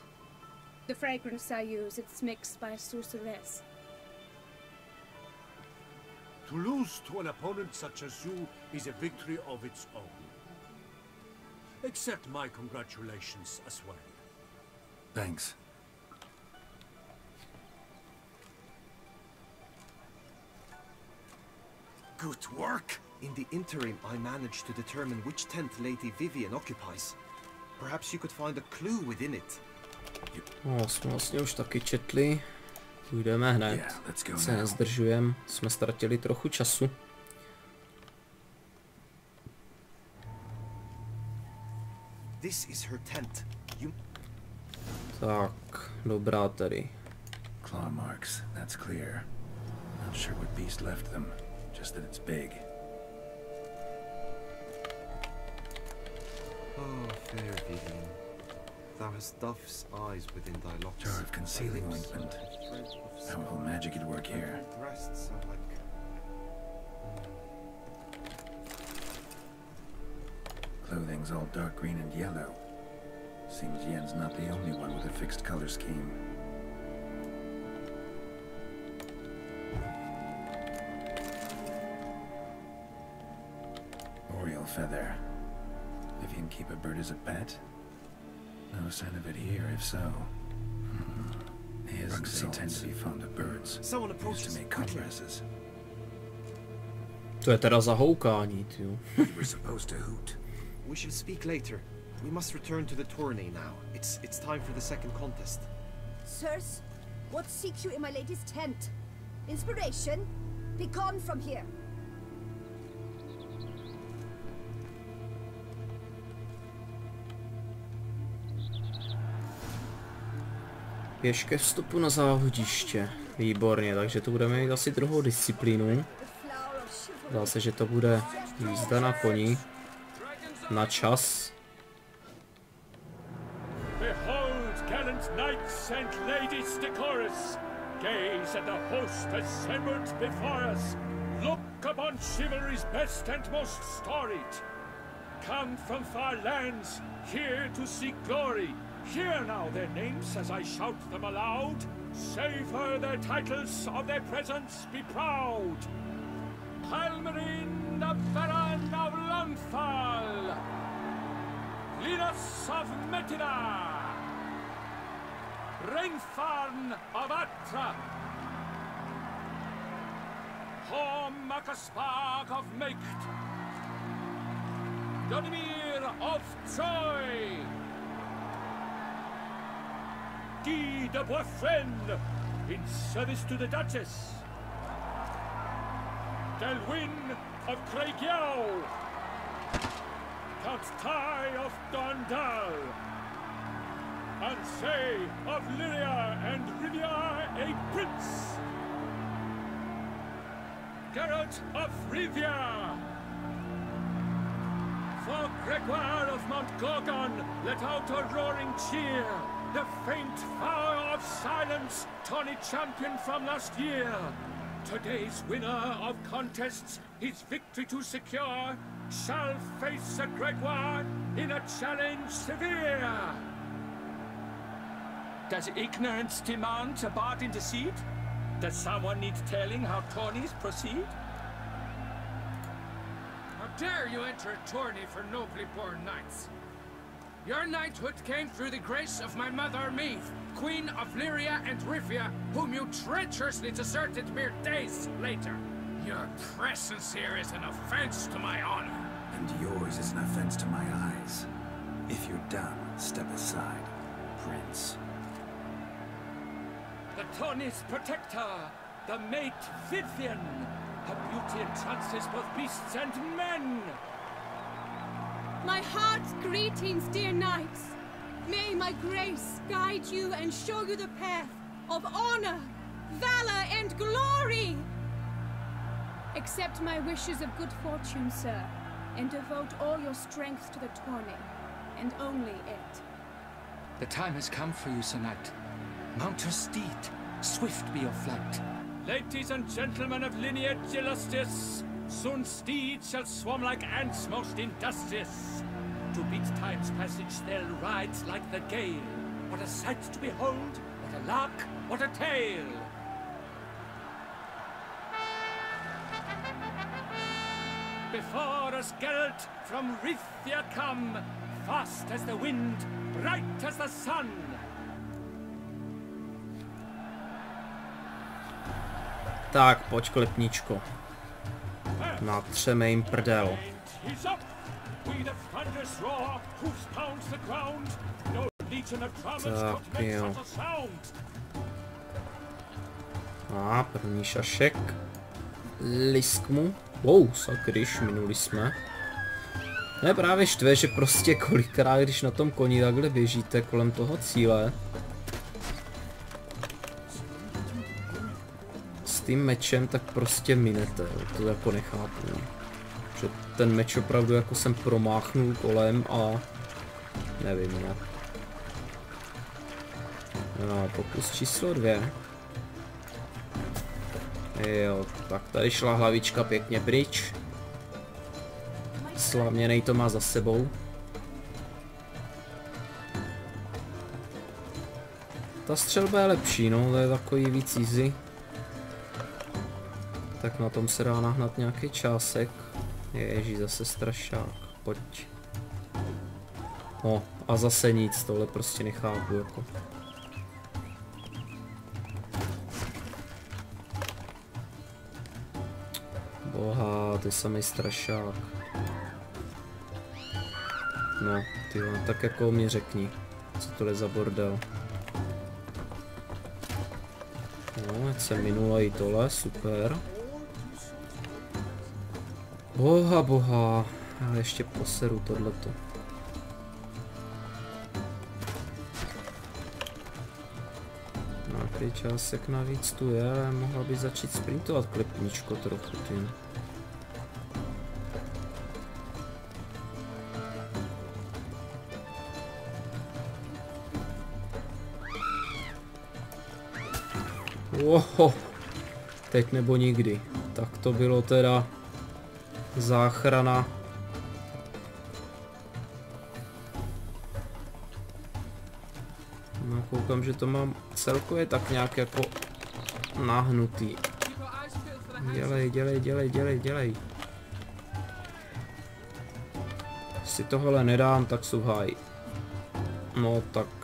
The fragrance I use, it's mixed by a sorceress. To lose to an opponent such as you is a victory of its own. Accept my congratulations as well. Thanks. Good work! In the interim, I managed to determine which tent Lady Vivian occupies. Perhaps you could find a clue within it. No, jsme vlastně už taky četli. Půjdeme hned. Se nezdržujem. Jsme ztratili trochu času. This is her tent. You Tak, dobrá tedy. Claw marks, that's clear. Not sure what beast left them, just that it's big. Oh, fair Vivian. Thou hast dove's eyes within thy locks. Jar of concealing ointment. are a thread of How will magic at work here? Breasts are like mm. Clothing's all dark green and yellow. Seems Yen's not the only one with a fixed color scheme. Oriole feather. Vivian keep a bird as a pet? No sign of it here, if so. Hmm. His they tend to be fond of birds. Someone Used approaches. to make Quickly. compresses. To je teda za houkání, ty. We were supposed to hoot. We shall speak later. We must return to the tourney now. It's it's time for the second contest. Sirs, what seeks you in my lady's tent? Inspiration? Be gone from here. Běž ke vstupu na závodiště. Výborně, takže to budeme mít asi druhou disciplínu. Zdá se, že to bude jízda na koni. Na čas. Gaze at the host assembled before us. Look upon chivalry's best and most storied. Come from far lands, here to seek glory. Hear now their names as I shout them aloud. Savor their titles, of their presence be proud. Halmarin of Varan of Lonfal. Linus of Metida. Reinfarn of Atra. Horm Akaspag of Meikt. Donimir of Troy. Guy de Boisfriend in service to the Duchess. Delwyn of Craigiau. Count Ty of Dondal. Ansay of Lyria and Rivia a prince. Geralt of Rivia. For Gregoire of Mount Gorgon, let out a roaring cheer. The faint vow of silence, tawny champion from last year. Today's winner of contests, his victory to secure, shall face Sir Gregoire in a challenge severe. Does ignorance demand a bard deceit? Does someone need telling how tourneys proceed? How dare you enter a tourney for nobly born knights? Your knighthood came through the grace of my mother Meath, Queen of Lyria and Rivia, whom you treacherously deserted mere days later. Your presence here is an offense to my honor. And yours is an offense to my eyes. If you're done, step aside, Prince. The tourney's protector, the mate Vivian. Her beauty entrances both beasts and men. My heart's greetings, dear knights. May my grace guide you and show you the path of honor, valor, and glory. Accept my wishes of good fortune, sir, and devote all your strength to the tourney, and only it. The time has come for you, Sir Knight. Mount your steed. Swift be your flight. Ladies and gentlemen of lineage illustrious, soon steeds shall swarm like ants most industrious. To beat time's passage they'll ride like the gale. What a sight to behold, what a lark, what a tale! Before us Geralt from Rithia come, fast as the wind, bright as the sun. Tak, pojď klepníčko. Natřeme jim prdel. No Tak, jo. A první šašek. Lisk mu. Wow, sakryš, minuli jsme. Ne právě štve, že prostě kolikrát, když na tom koni takhle běžíte kolem toho cíle, tím mečem tak prostě minete, to jako nechápu. Že ten meč opravdu jako jsem promáchnul kolem a nevím, ne. No, pokus číslo dvě. Jo, tak tady šla hlavička pěkně pryč. Slavněnej to má za sebou. Ta střelba je lepší, no, to je takový víc easy. Tak na tom se dá nahnat nějaký čásek. Ježí, zase strašák, pojď. O, a zase nic, tohle prostě nechápu, jako. Boha, ty samý strašák. No, ty tak jako mi řekni, co to je za bordel. No, ať se minula i tohle, super. Boha, boha, já ještě poseru tohleto. Nějaký čásek navíc tu je, ale mohla by začít sprintovat klepničko trochu tím. Wow, teď nebo nikdy. Tak to bylo teda záchrana. No koukám, že to mám celkově tak nějak jako nahnutý. Dělej, dělej, dělej, dělej, dělej. Si tohle nedám, tak suhaj. No tak.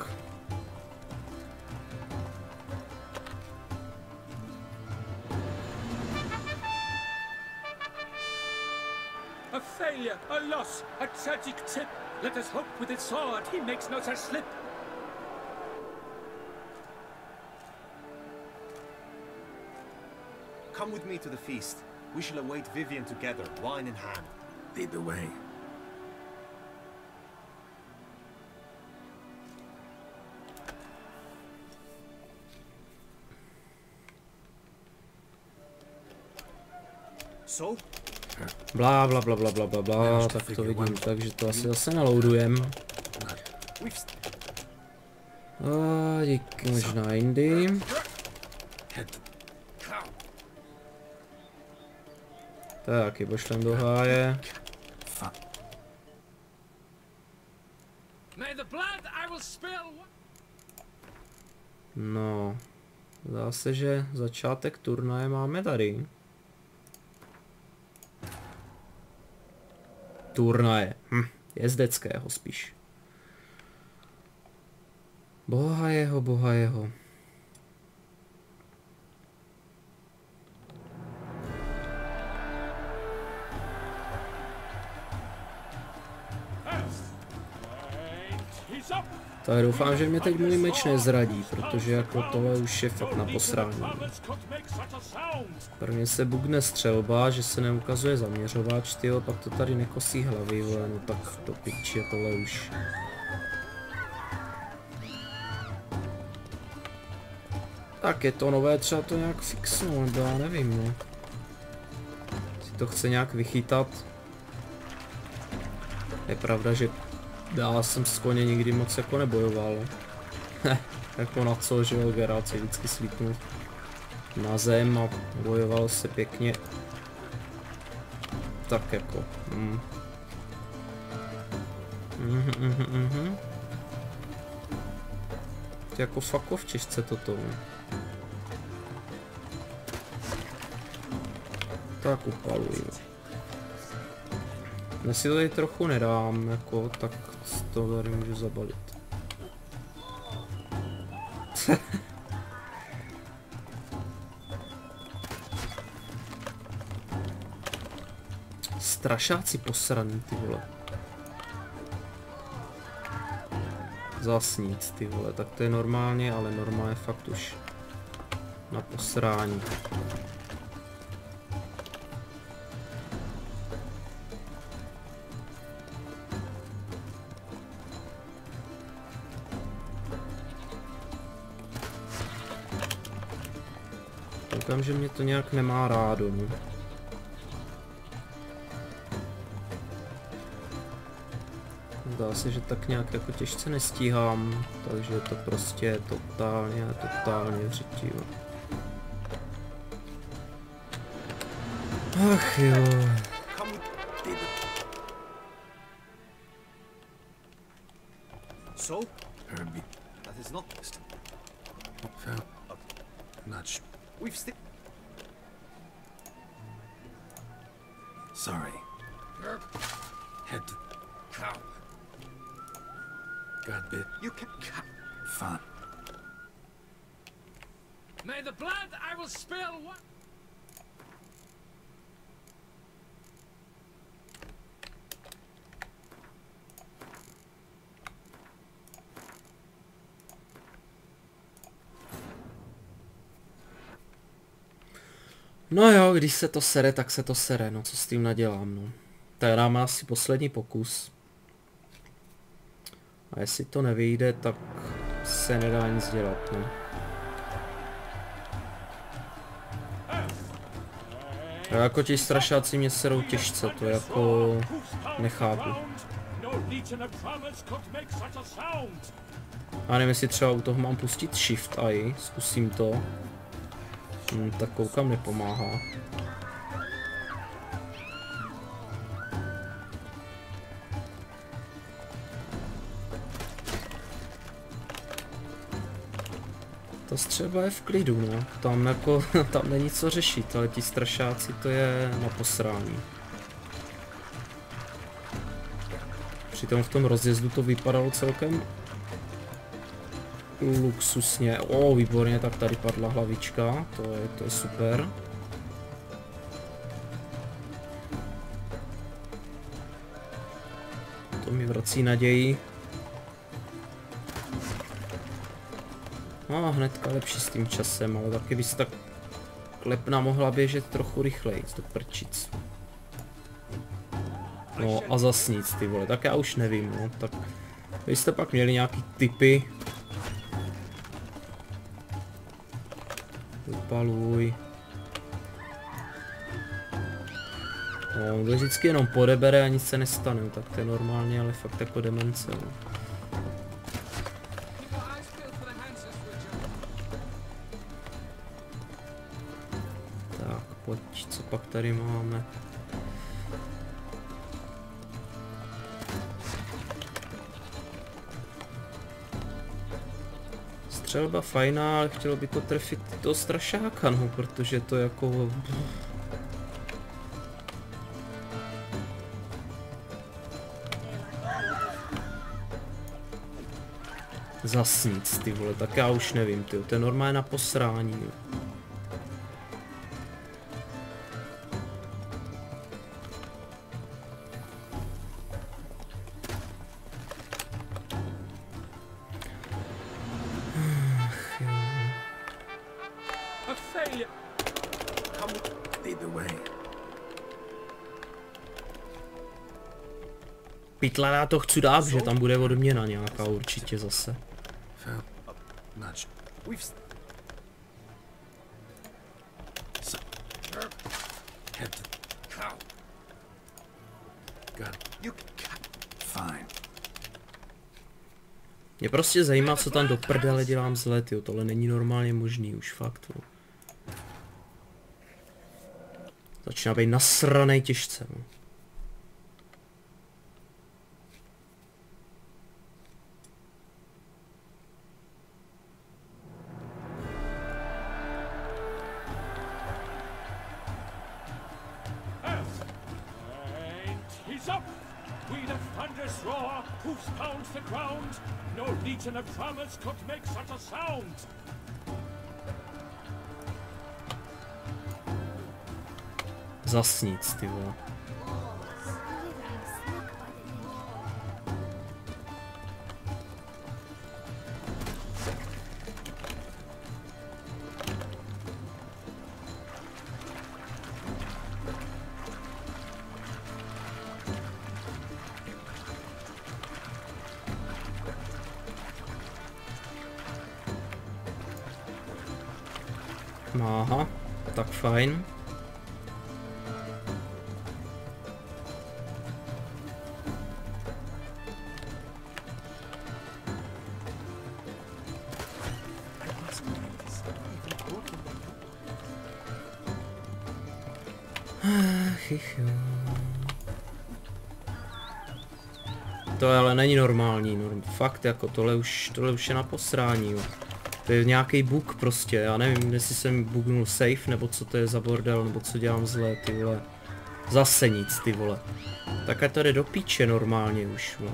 He makes no such slip. Come with me to the feast. We shall await Vivian together, wine in hand. Lead the way. So, Blá, bla, bla, bla, bla, bla, bla, tak to vidím, takže to asi zase naloadujem. A díky možná jindy. Tak, ji pošlem do háje. No, zdá se, že začátek turnaje máme tady. Turnaje, hm, jezdeckého spíš. Boha jeho, boha jeho. Tak doufám, že mě teď můj meč nezradí, protože jako tohle už je fakt na posrání. A. Prvně se bugne střelba, že se neukazuje zaměřovač, tyjo, pak to tady nekosí hlavy, vole, no tak do piči je tohle už. Tak je to nové, třeba to nějak fixnout, nebo já nevím, no. Si to chce nějak vychytat. Je pravda, že já jsem s koně nikdy moc jako nebojoval. <laughs> jako na co, že jo, Geralt si vždycky slípnul na zem a bojoval se pěkně. Tak jako. Mm. Mhm, mhm, mhm. Jako fakov těžce toto. no. Tak upaluji. Dnes si to tady trochu nedám, jako, tak to tady můžu zabalit. <laughs> Strašáci posraný, ty vole. Zas nic, ty vole, tak to je normálně, ale normálně fakt už na posrání. Koukám, že mě to nějak nemá rádo, no. Zdá se, že tak nějak jako těžce nestíhám, takže to prostě totálně, totálně řitivo. Ach jo. Blood I will spill wa- No jo, když se to sere, tak se to sere, no co s tím nadělám, no. Tak dáme asi poslední pokus. A jestli to nevyjde, tak se nedá nic dělat, no. Já jako ti strašáci mě serou těžce, to jako nechápu. No a nevím, jestli třeba u toho mám pustit Shift AI, zkusím to. Hm, tak koukám nepomáhá. Ta střeba je v klidu, no. Tam jako, <laughs> tam není co řešit, ale ti strašáci to je na posrání. Přitom v tom rozjezdu to vypadalo celkem luxusně. O, výborně, tak tady padla hlavička, to je, to je super. To mi vrací naději. No, hnedka lepší s tím časem, ale taky bys tak klepna mohla běžet trochu rychleji, do prčic. No a zas nic, ty vole, tak já už nevím, no, tak vy jste pak měli nějaký typy, Upaluj. No, on to vždycky jenom podebere a nic se nestane, no, tak to je normálně, ale fakt jako demence. No. Tady máme? Střelba fajná, ale chtělo by to trefit toho strašáka, no, protože to jako... Zas nic, ty vole, tak já už nevím, ty, to je normálně na posrání. No. pytla já to chci dát, že tam bude odměna nějaká určitě zase. Mě prostě zajímá, co tam do prdele dělám z lety, tohle není normálně možný, už fakt. Jo. Začíná být nasranej těžce. jo. Není normální, norm. fakt jako tohle už, tohle už je na posrání. Jo. To je nějaký bug prostě, já nevím, jestli jsem bugnul safe, nebo co to je za bordel, nebo co dělám zle, ty vole. Zase nic, ty vole. Tak to jde do píče normálně už, vole.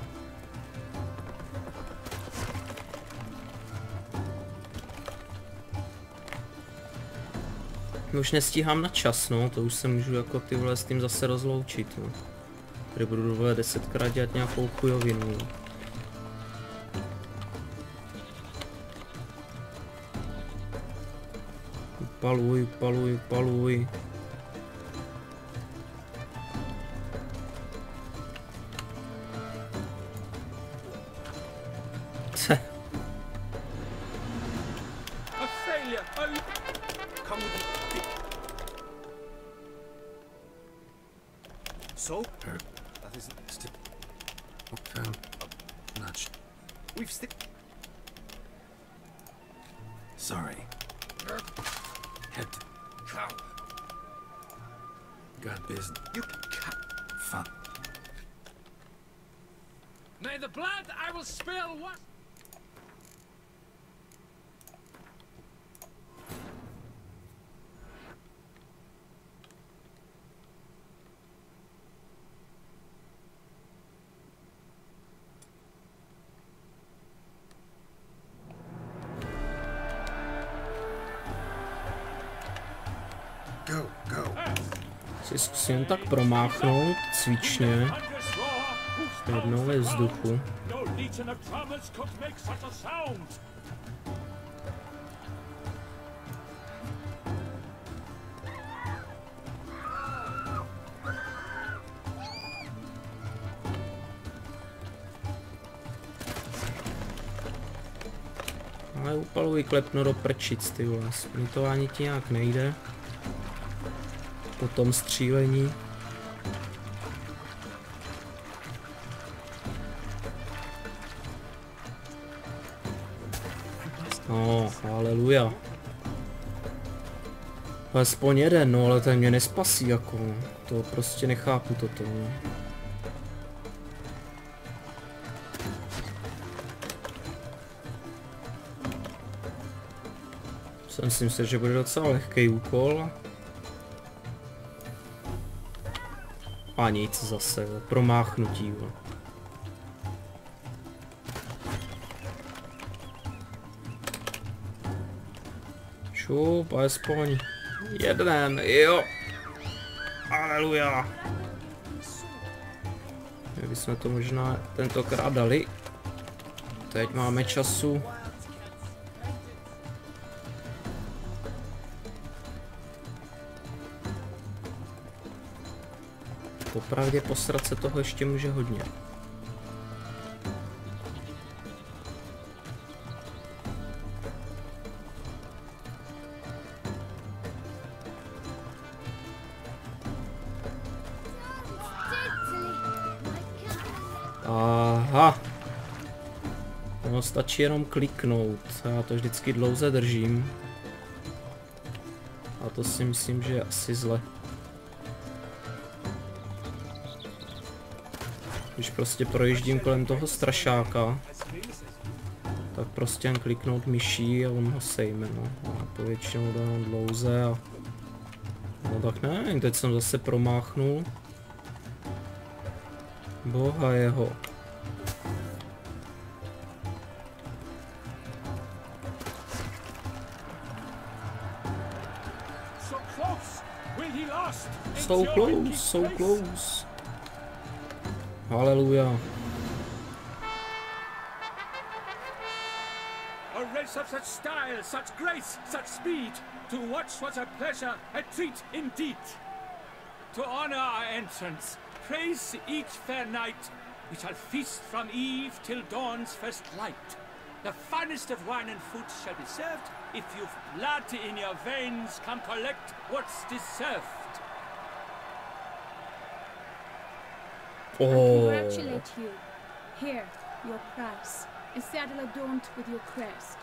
Už nestíhám na čas, no, to už se můžu jako ty vole s tím zase rozloučit, no. Tady budu vole desetkrát dělat nějakou chujovinu, no. Upaluj, upaluj, promáchnout cvičně. Jednou ve vzduchu. Ale upaluj klepno do prčic, ty vole. Sprintování ti nějak nejde. Potom střílení. Alespoň jeden, no ale ten mě nespasí jako. To prostě nechápu toto. No. Jsem si myslel, že bude docela lehký úkol. A nic zase, promáchnutí. jo. Šup, alespoň jeden, jo. Aleluja. My bychom to možná tentokrát dali. Teď máme času. Popravdě posrat se toho ještě může hodně. Stačí jenom kliknout. Já to vždycky dlouze držím. A to si myslím, že je asi zle. Když prostě projíždím kolem toho strašáka, tak prostě jen kliknout myší a on ho sejme, no. A povětšinou dám dlouze a... No tak ne, teď jsem zase promáchnul. Boha jeho. So close, so close. Hallelujah. A race of such style, such grace, such speed. To watch was a pleasure, a treat indeed. To honor our entrance, praise each fair night. We shall feast from eve till dawn's first light. The finest of wine and food shall be served. If you've blood in your veins, come collect what's deserved. I Oh. congratulate you. Here, your prize. A saddle adorned with your crest.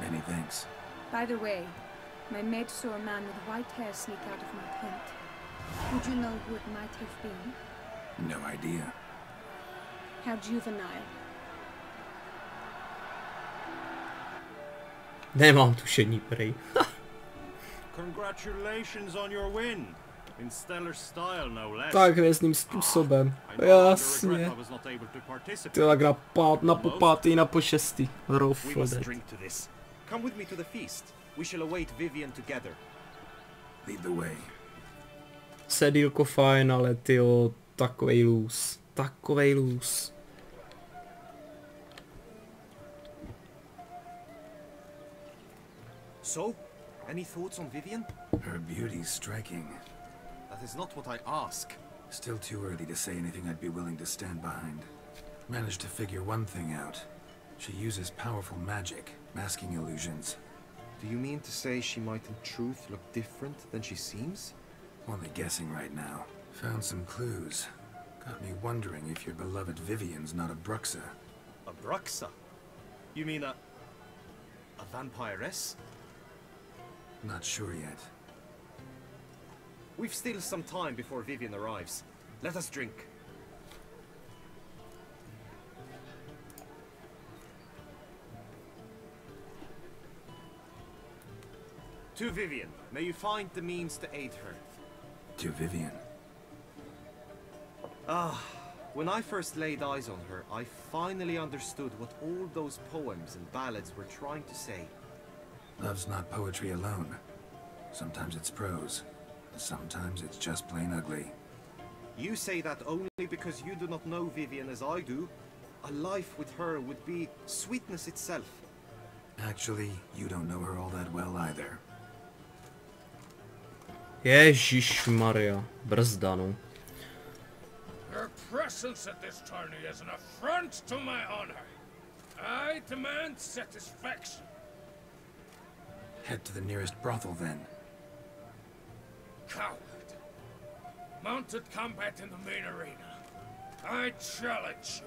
Many thanks. By the way, my maid saw a man with white hair sneak out of my tent. Would you know who it might have been? No idea. How juvenile. Nemám tušení, prej. Congratulations on your win. In stellar style, no less. Tak hvězdným způsobem. Jasně. regret I was not able to participate. Ty tak na, pát, na popátý, na pošestý. We Rofl must dead. drink to this. Come with me to the feast. We shall await Vivian together. Lead the way. Sedílko fajn, ale tyjo, takovej lůz. Takovej lůz. So, any thoughts on Vivian? Her beauty's striking. That is not what I ask. Still too early to say anything I'd be willing to stand behind. Managed to figure one thing out. She uses powerful magic, masking illusions. Do you mean to say she might in truth look different than she seems? Only guessing right now. Found some clues. Got me wondering if your beloved Vivian's not a Bruxa. A Bruxa? You mean a... a vampiress? Not sure yet. We've still some time before Vivian arrives. Let us drink. To Vivian, may you find the means to aid her. To Vivian. Ah, when I first laid eyes on her, I finally understood what all those poems and ballads were trying to say. Love's not poetry alone. Sometimes it's prose. Sometimes it's just plain ugly. You say that only because you do not know Vivian as I do. A life with her would be sweetness itself. Actually, you don't know her all that well either. Ježíš Maria, brzda no. Her presence at this tourney is an affront to my honor. I demand satisfaction. Head to the nearest brothel then. Coward. Mounted combat in the main arena. I challenge you.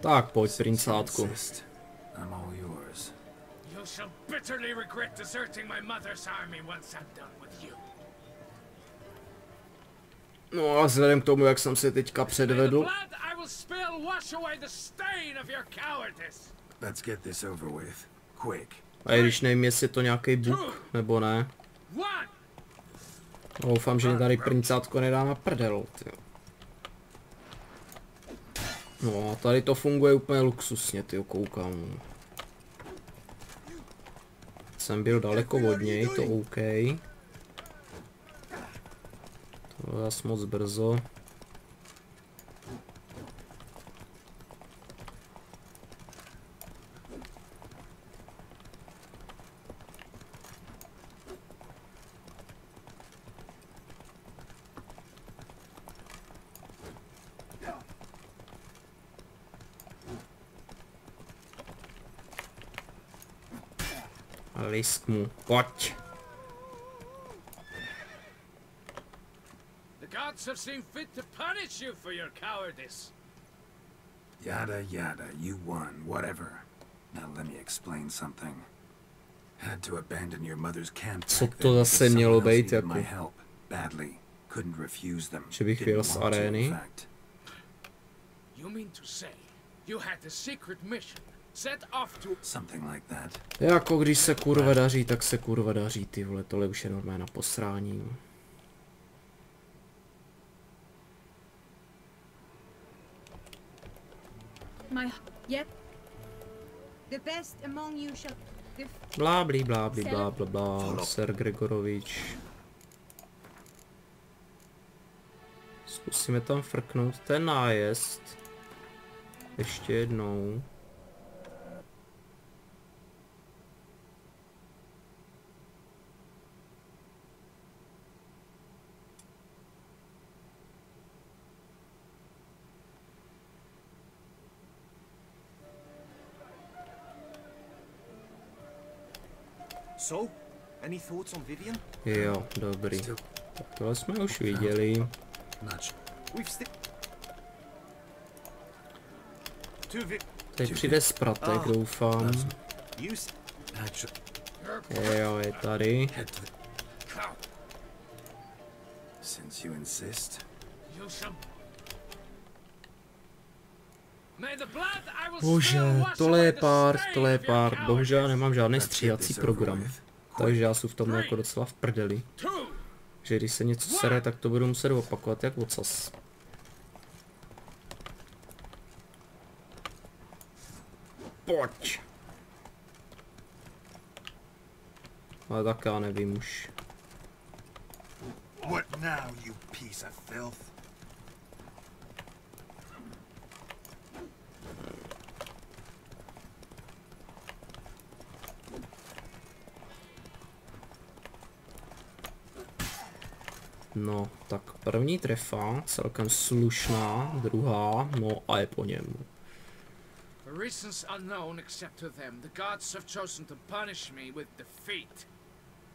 Tak pojď, Since you princátku. insist, I'm all yours. You shall bitterly regret deserting my mother's army once I'm done with you. No a vzhledem k tomu, jak jsem se teďka předvedl, I will spill wash away the stain of your cowardice. Let's get this over with. Quick. A i když nevím, jestli je to nějaký bug, nebo ne. Doufám, že mě tady princátko nedá na prdel, tyjo. No a tady to funguje úplně luxusně, tyjo, koukám. Jsem byl daleko od něj, to OK. To je zas moc brzo. Lisk mu, pojď. The gods have seen fit to punish you for your cowardice. Yada yada, you won, whatever. Now let me explain something. Had to abandon your mother's camp. Co back to then zase because mělo být needed my help badly. Couldn't refuse them. Že bych Didn't vyjel z want to, arény? fact. You mean to say you had a secret mission set off to Something like that. Jako když se kurva daří, tak se kurva daří, ty vole, tohle už je normálně na posrání. My yet the best among you shall Blá, blí, blá, blí, blá, blá, blá, Sir Gregorovič. Zkusíme tam frknout ten nájezd. Ještě jednou. So, any thoughts on Vivian? Jo, dobrý. Tak tohle jsme už viděli. Much. We've still. Two vi. Teď přijde Spratek, doufám. Use. Actually, Jo, je tady. Since you insist. you shall May the blood I will Bože, tohle je pár, tohle je pár. Bohužel nemám žádný stříhací program. Takže já jsem v tom jako docela v prdeli. Že když se něco sere, tak to budu muset opakovat jak ocas. Pojď. Ale tak já nevím už. What now, you piece of filth? No, tak první trefa, celkem slušná, druhá, no a je po něm. For reasons unknown except to them, the gods have chosen to punish me with defeat.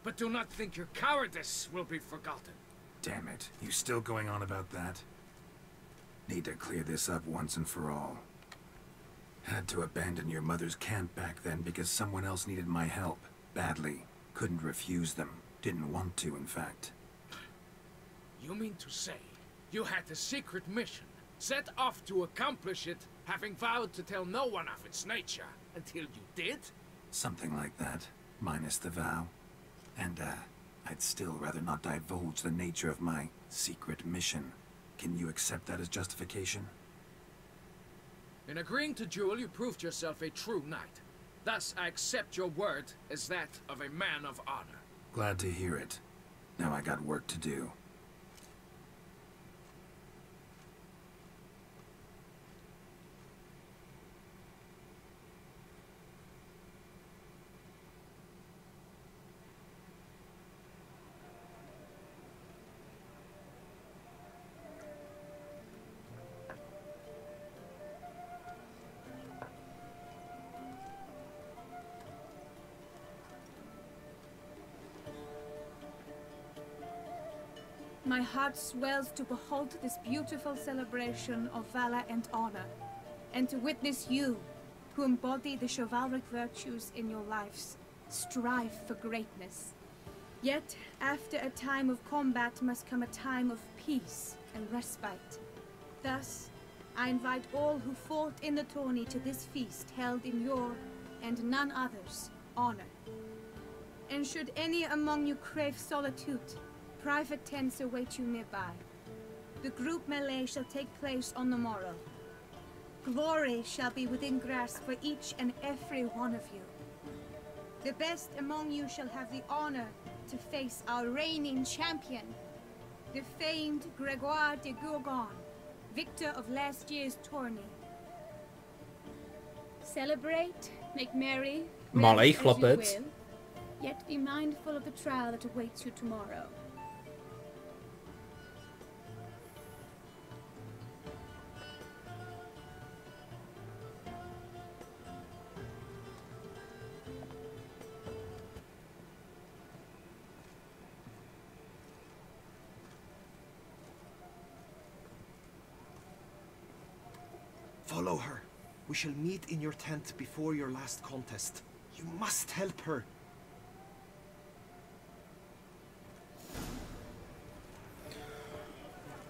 But do not think your cowardice will be forgotten. Damn it. You still going on about that? Need to clear this up once and for all. Had to abandon your mother's camp back then because someone else needed my help. Badly. Couldn't refuse them. Didn't want to, in fact. You mean to say you had a secret mission, set off to accomplish it, having vowed to tell no one of its nature, until you did? Something like that. Minus the vow. And, uh, I'd still rather not divulge the nature of my secret mission. Can you accept that as justification? In agreeing to duel, you proved yourself a true knight. Thus, I accept your word as that of a man of honor. Glad to hear it. Now I got work to do. My heart swells to behold this beautiful celebration of valor and honor, and to witness you, who embody the chivalric virtues in your lives, strive for greatness. Yet, after a time of combat must come a time of peace and respite. Thus, I invite all who fought in the tourney to this feast held in your, and none other's, honor. And should any among you crave solitude, private tents await you nearby. The group melee shall take place on the morrow. Glory shall be within grasp for each and every one of you. The best among you shall have the honor to face our reigning champion, the famed Gregoire de Gourgon, victor of last year's tourney. Celebrate, make merry, Malej rest as you will, yet be mindful of the trial that awaits you tomorrow. We shall meet in your tent before your last contest. You must help her.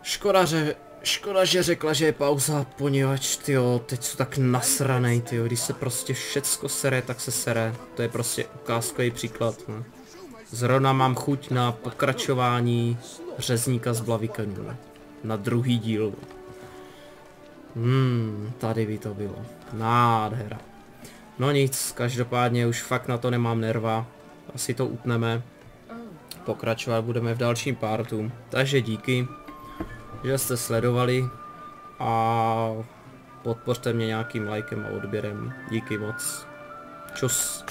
Škoda, že, škoda, že řekla, že je pauza, poněvadž, tyjo, teď jsou tak nasranej, tyjo, když se prostě všecko sere, tak se sere. To je prostě ukázkový příklad, no. Zrovna mám chuť na pokračování řezníka z Blavikenu, ne? Na druhý díl. Hmm, tady by to bylo. Nádhera. No nic, každopádně už fakt na to nemám nerva. Asi to utneme. Pokračovat budeme v dalším partu. Takže díky, že jste sledovali a podpořte mě nějakým lajkem a odběrem. Díky moc. Čus.